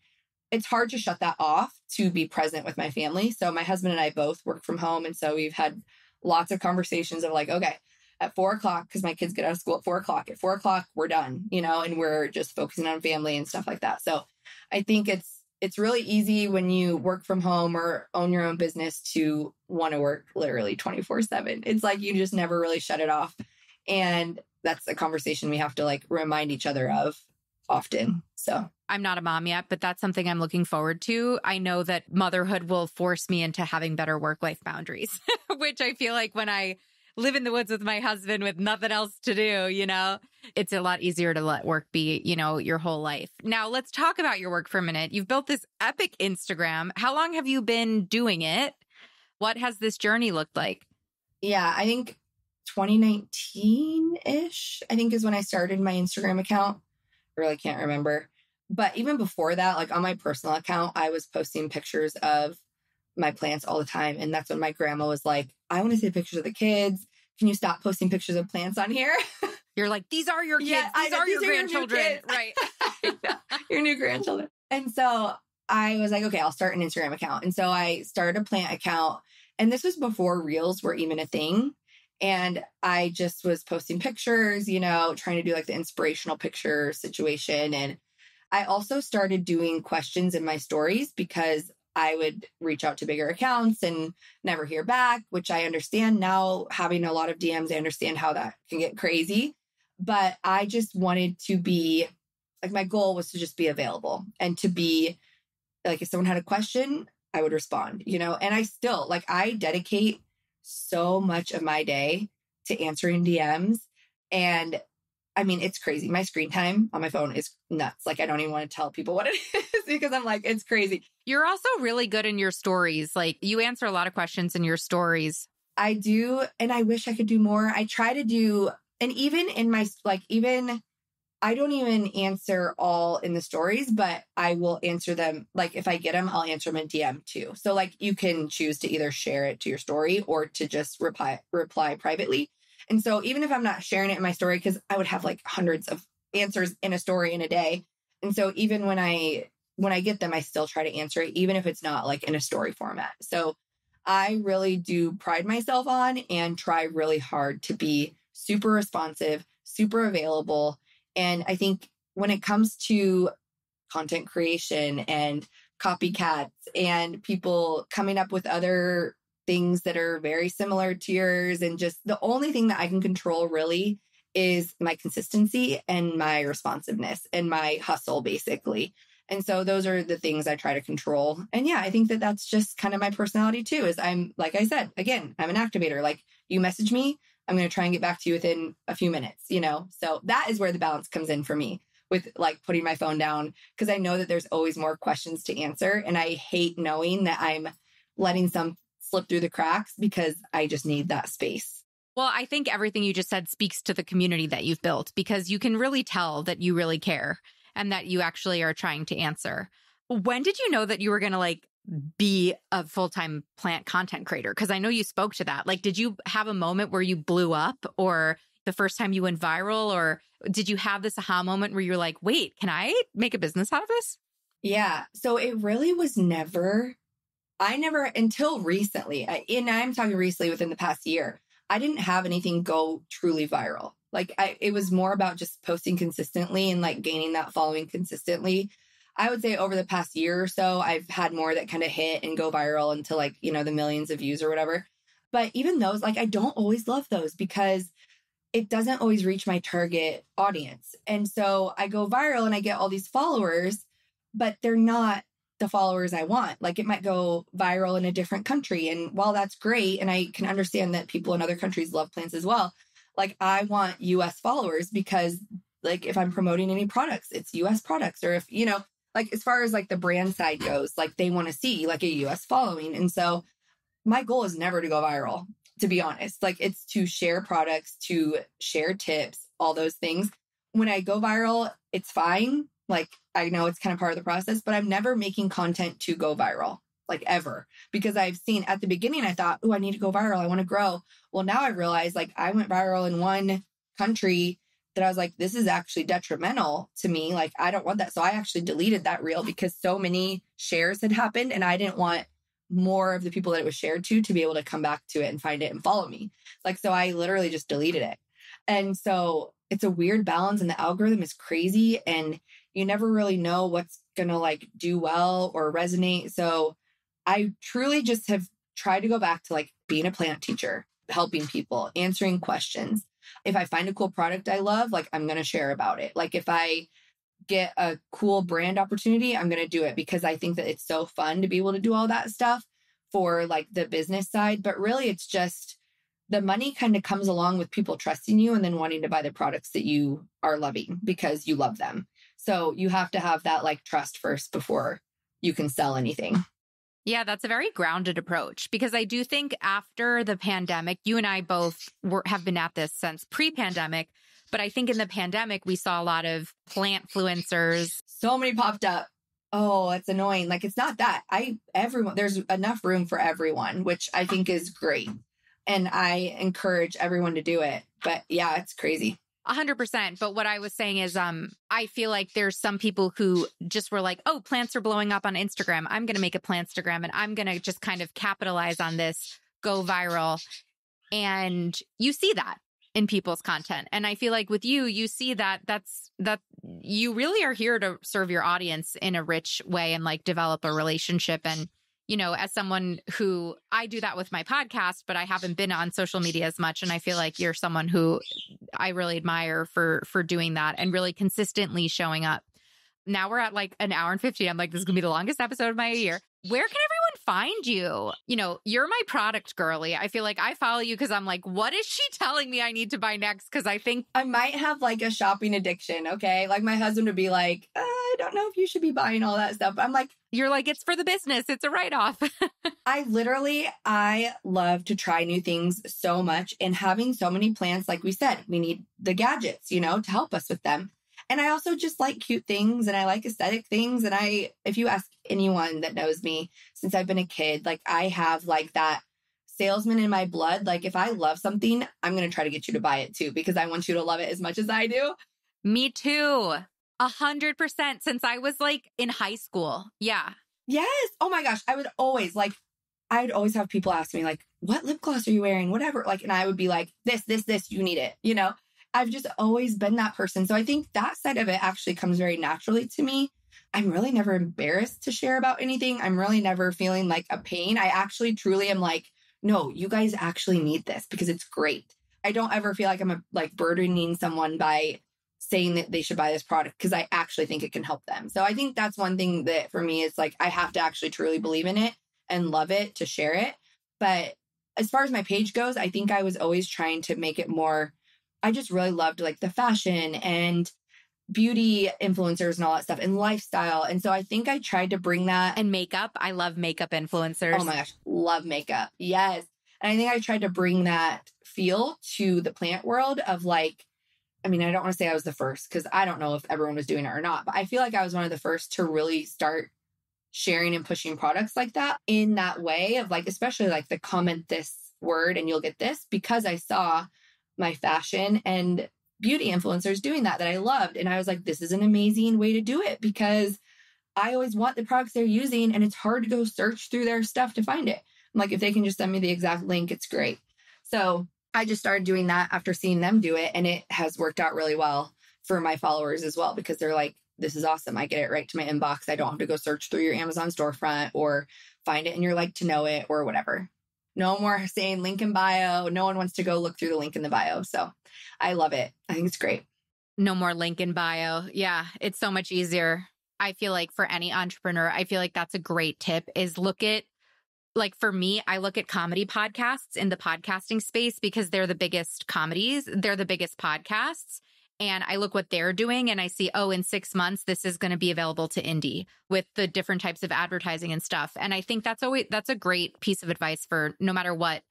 It's hard to shut that off to be present with my family. So my husband and I both work from home. And so we've had lots of conversations of like, okay, at four o'clock, because my kids get out of school at four o'clock. At four o'clock, we're done, you know, and we're just focusing on family and stuff like that. So I think it's it's really easy when you work from home or own your own business to want to work literally 24 7. It's like you just never really shut it off. And that's a conversation we have to like remind each other of often. So I'm not a mom yet, but that's something I'm looking forward to. I know that motherhood will force me into having better work life boundaries, [laughs] which I feel like when I live in the woods with my husband with nothing else to do, you know, it's a lot easier to let work be, you know, your whole life. Now, let's talk about your work for a minute. You've built this epic Instagram. How long have you been doing it? What has this journey looked like? Yeah, I think 2019 ish, I think is when I started my Instagram account. I really can't remember. But even before that, like on my personal account, I was posting pictures of my plants all the time. And that's when my grandma was like, I want to see pictures of the kids. Can you stop posting pictures of plants on here? [laughs] You're like, these are your kids. Yeah, these, are, these your are grandchildren. Your right. [laughs] your new grandchildren. And so I was like, okay, I'll start an Instagram account. And so I started a plant account. And this was before reels were even a thing. And I just was posting pictures, you know, trying to do like the inspirational picture situation. And I also started doing questions in my stories because I would reach out to bigger accounts and never hear back, which I understand now having a lot of DMs, I understand how that can get crazy. But I just wanted to be like, my goal was to just be available and to be like, if someone had a question, I would respond, you know, and I still like, I dedicate so much of my day to answering DMs. And I mean, it's crazy. My screen time on my phone is nuts. Like, I don't even want to tell people what it [laughs] is because I'm like, it's crazy. You're also really good in your stories. Like, you answer a lot of questions in your stories. I do. And I wish I could do more. I try to do, and even in my, like, even, I don't even answer all in the stories, but I will answer them. Like, if I get them, I'll answer them in DM too. So, like, you can choose to either share it to your story or to just reply, reply privately. And so even if I'm not sharing it in my story, because I would have like hundreds of answers in a story in a day. And so even when I when I get them, I still try to answer it, even if it's not like in a story format. So I really do pride myself on and try really hard to be super responsive, super available. And I think when it comes to content creation and copycats and people coming up with other things that are very similar to yours. And just the only thing that I can control really is my consistency and my responsiveness and my hustle, basically. And so those are the things I try to control. And yeah, I think that that's just kind of my personality too. Is I'm, like I said, again, I'm an activator. Like you message me, I'm going to try and get back to you within a few minutes, you know? So that is where the balance comes in for me with like putting my phone down because I know that there's always more questions to answer. And I hate knowing that I'm letting some slip through the cracks because I just need that space. Well, I think everything you just said speaks to the community that you've built because you can really tell that you really care and that you actually are trying to answer. When did you know that you were going to like be a full-time plant content creator? Because I know you spoke to that. Like, did you have a moment where you blew up or the first time you went viral? Or did you have this aha moment where you're like, wait, can I make a business out of this? Yeah. So it really was never I never, until recently, and I'm talking recently within the past year, I didn't have anything go truly viral. Like I, it was more about just posting consistently and like gaining that following consistently. I would say over the past year or so, I've had more that kind of hit and go viral into like, you know, the millions of views or whatever. But even those, like, I don't always love those because it doesn't always reach my target audience. And so I go viral and I get all these followers, but they're not the followers I want. Like it might go viral in a different country. And while that's great, and I can understand that people in other countries love plants as well, like I want US followers because like if I'm promoting any products, it's US products. Or if, you know, like as far as like the brand side goes, like they want to see like a US following. And so my goal is never to go viral, to be honest. Like it's to share products, to share tips, all those things. When I go viral, it's fine like, I know it's kind of part of the process, but I'm never making content to go viral, like ever, because I've seen at the beginning, I thought, oh, I need to go viral. I want to grow. Well, now I realize like I went viral in one country that I was like, this is actually detrimental to me. Like, I don't want that. So I actually deleted that reel because so many shares had happened and I didn't want more of the people that it was shared to to be able to come back to it and find it and follow me. Like, so I literally just deleted it. And so it's a weird balance and the algorithm is crazy. And you never really know what's going to like do well or resonate. So I truly just have tried to go back to like being a plant teacher, helping people, answering questions. If I find a cool product I love, like I'm going to share about it. Like if I get a cool brand opportunity, I'm going to do it because I think that it's so fun to be able to do all that stuff for like the business side. But really, it's just the money kind of comes along with people trusting you and then wanting to buy the products that you are loving because you love them. So you have to have that like trust first before you can sell anything. Yeah, that's a very grounded approach because I do think after the pandemic, you and I both were, have been at this since pre pandemic. But I think in the pandemic, we saw a lot of plant influencers. So many popped up. Oh, it's annoying. Like it's not that. I, everyone, there's enough room for everyone, which I think is great. And I encourage everyone to do it. But yeah, it's crazy. A hundred percent. But what I was saying is, um, I feel like there's some people who just were like, oh, plants are blowing up on Instagram. I'm going to make a Plantstagram and I'm going to just kind of capitalize on this, go viral. And you see that in people's content. And I feel like with you, you see that that's, that you really are here to serve your audience in a rich way and like develop a relationship. And, you know, as someone who I do that with my podcast, but I haven't been on social media as much. And I feel like you're someone who I really admire for, for doing that and really consistently showing up. Now we're at like an hour and 50. I'm like, this is to be the longest episode of my year. Where can everyone find you? You know, you're my product girly. I feel like I follow you because I'm like, what is she [laughs] telling me I need to buy next? Because I think I might have like a shopping addiction. Okay. Like my husband would be like, uh, I don't know if you should be buying all that stuff. I'm like, you're like, it's for the business. It's a write off. [laughs] I literally, I love to try new things so much. And having so many plants, like we said, we need the gadgets, you know, to help us with them. And I also just like cute things and I like aesthetic things. And I, if you ask anyone that knows me since I've been a kid, like I have like that salesman in my blood. Like if I love something, I'm going to try to get you to buy it too because I want you to love it as much as I do. Me too. A hundred percent since I was like in high school. Yeah. Yes. Oh my gosh. I would always like, I'd always have people ask me like, what lip gloss are you wearing? Whatever. Like, and I would be like, this, this, this, you need it, you know? I've just always been that person. So I think that side of it actually comes very naturally to me. I'm really never embarrassed to share about anything. I'm really never feeling like a pain. I actually truly am like, no, you guys actually need this because it's great. I don't ever feel like I'm a, like burdening someone by saying that they should buy this product because I actually think it can help them. So I think that's one thing that for me is like I have to actually truly believe in it and love it to share it. But as far as my page goes, I think I was always trying to make it more I just really loved like the fashion and beauty influencers and all that stuff and lifestyle. And so I think I tried to bring that. And makeup. I love makeup oh influencers. Oh my gosh, love makeup. Yes. And I think I tried to bring that feel to the plant world of like, I mean, I don't want to say I was the first because I don't know if everyone was doing it or not, but I feel like I was one of the first to really start sharing and pushing products like that in that way of like, especially like the comment this word and you'll get this because I saw my fashion and beauty influencers doing that that I loved. And I was like, this is an amazing way to do it because I always want the products they're using and it's hard to go search through their stuff to find it. I'm like, if they can just send me the exact link, it's great. So I just started doing that after seeing them do it. And it has worked out really well for my followers as well because they're like, this is awesome. I get it right to my inbox. I don't have to go search through your Amazon storefront or find it in your like to know it or whatever. No more saying link in bio. No one wants to go look through the link in the bio. So I love it. I think it's great. No more link in bio. Yeah, it's so much easier. I feel like for any entrepreneur, I feel like that's a great tip is look at like for me, I look at comedy podcasts in the podcasting space because they're the biggest comedies, they're the biggest podcasts and I look what they're doing and I see, oh, in six months, this is going to be available to indie with the different types of advertising and stuff. And I think that's always, that's a great piece of advice for no matter what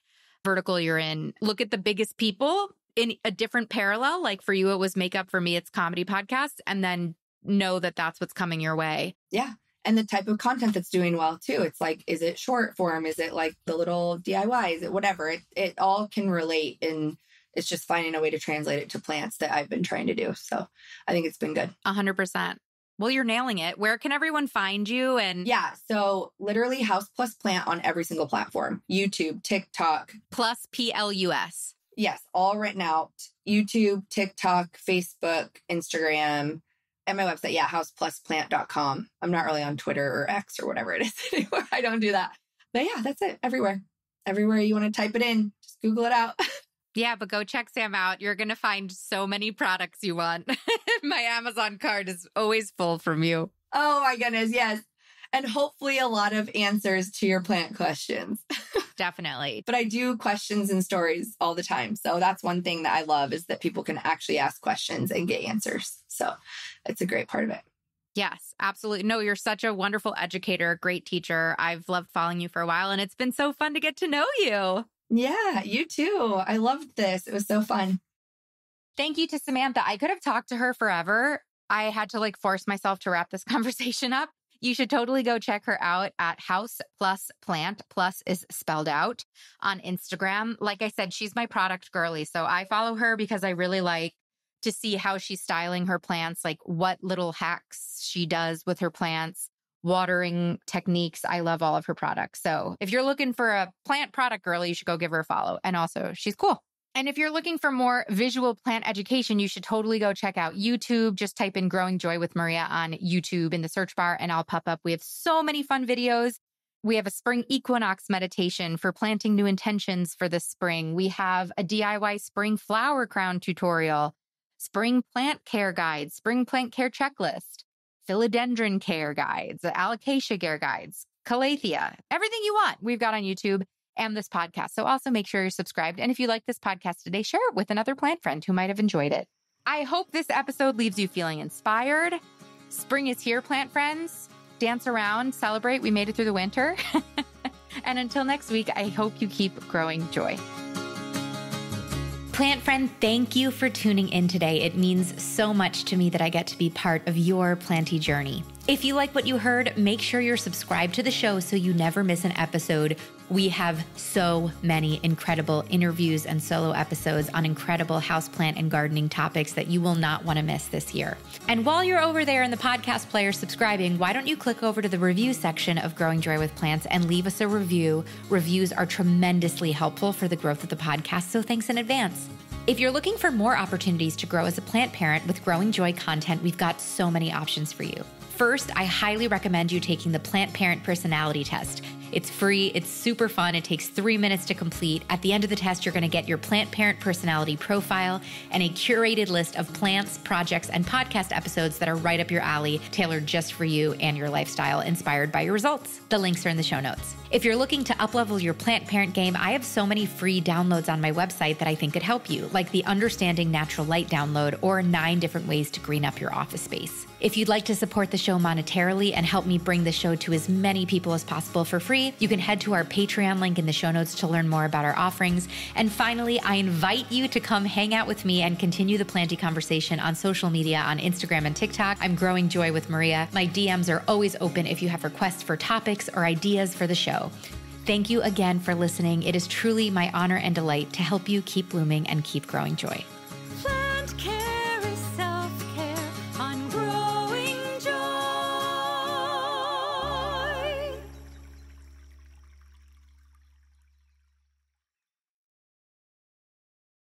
vertical you're in. Look at the biggest people in a different parallel. Like for you, it was makeup. For me, it's comedy podcasts. And then know that that's what's coming your way. Yeah. And the type of content that's doing well too. It's like, is it short form? Is it like the little DIY? Is it whatever? It, it all can relate in it's just finding a way to translate it to plants that I've been trying to do. So I think it's been good. A hundred percent. Well, you're nailing it. Where can everyone find you? And yeah, so literally house plus plant on every single platform YouTube, TikTok, plus P L U S. Yes, all written out YouTube, TikTok, Facebook, Instagram, and my website. Yeah, houseplusplant.com. I'm not really on Twitter or X or whatever it is [laughs] anymore. I don't do that. But yeah, that's it. Everywhere. Everywhere you want to type it in, just Google it out. [laughs] Yeah, but go check Sam out. You're going to find so many products you want. [laughs] my Amazon card is always full from you. Oh my goodness. Yes. And hopefully a lot of answers to your plant questions. [laughs] Definitely. but I do questions and stories all the time. So that's one thing that I love is that people can actually ask questions and get answers. So it's a great part of it. Yes, absolutely. No, you're such a wonderful educator, great teacher. I've loved following you for a while and it's been so fun to get to know you. Yeah, you too. I loved this. It was so fun. Thank you to Samantha. I could have talked to her forever. I had to like force myself to wrap this [laughs] conversation up. You should totally go check her out at House Plus Plant. Plus is spelled out on Instagram. Like I said, she's my product girly. So I follow her because I really like to see how she's styling her plants, like what little hacks she does with her plants watering techniques. I love all of her products. So if you're looking for a plant product girl, you should go give her a follow. And also, she's cool. And if you're looking for more visual plant education, you should totally go check out YouTube. Just type in Growing Joy with Maria on YouTube in the search bar and I'll pop up. We have so many fun videos. We have a spring equinox meditation for planting new intentions for the spring. We have a DIY spring flower crown tutorial, spring plant care guide, spring plant care checklist, philodendron care guides, alocasia care guides, calathea, everything you want. We've got on YouTube and this podcast. So also make sure you're subscribed. And if you like this podcast today, share it with another plant friend who might have enjoyed it. I hope this episode leaves you feeling inspired. Spring is here, plant friends. Dance around, celebrate. We made it through the winter. [laughs] and until next week, I hope you keep growing joy. Plant friend, thank you for tuning in today. It means so much to me that I get to be part of your planty journey. If you like what you heard, make sure you're subscribed to the show so you never miss an episode. We have so many incredible interviews and solo episodes on incredible houseplant and gardening topics that you will not want to miss this year. And while you're over there in the podcast player subscribing, why don't you click over to the review section of Growing Joy with Plants and leave us a review? Reviews are tremendously helpful for the growth of the podcast, so thanks in advance. If you're looking for more opportunities to grow as a plant parent with Growing Joy content, we've got so many options for you. First, I highly recommend you taking the Plant Parent Personality Test. It's free, it's super fun, it takes three minutes to complete. At the end of the test, you're gonna get your plant parent personality profile and a curated list of plants, projects, and podcast episodes that are right up your alley, tailored just for you and your lifestyle, inspired by your results. The links are in the show notes. If you're looking to uplevel your plant parent game, I have so many free downloads on my website that I think could help you, like the Understanding Natural Light download or nine different ways to green up your office space. If you'd like to support the show monetarily and help me bring the show to as many people as possible for free, you can head to our Patreon link in the show notes to learn more about our offerings. And finally, I invite you to come hang out with me and continue the planty conversation on social media on Instagram and TikTok. I'm growing joy with Maria. My DMs are always open if you have requests for topics or ideas for the show. Thank you again for listening. It is truly my honor and delight to help you keep blooming and keep growing joy.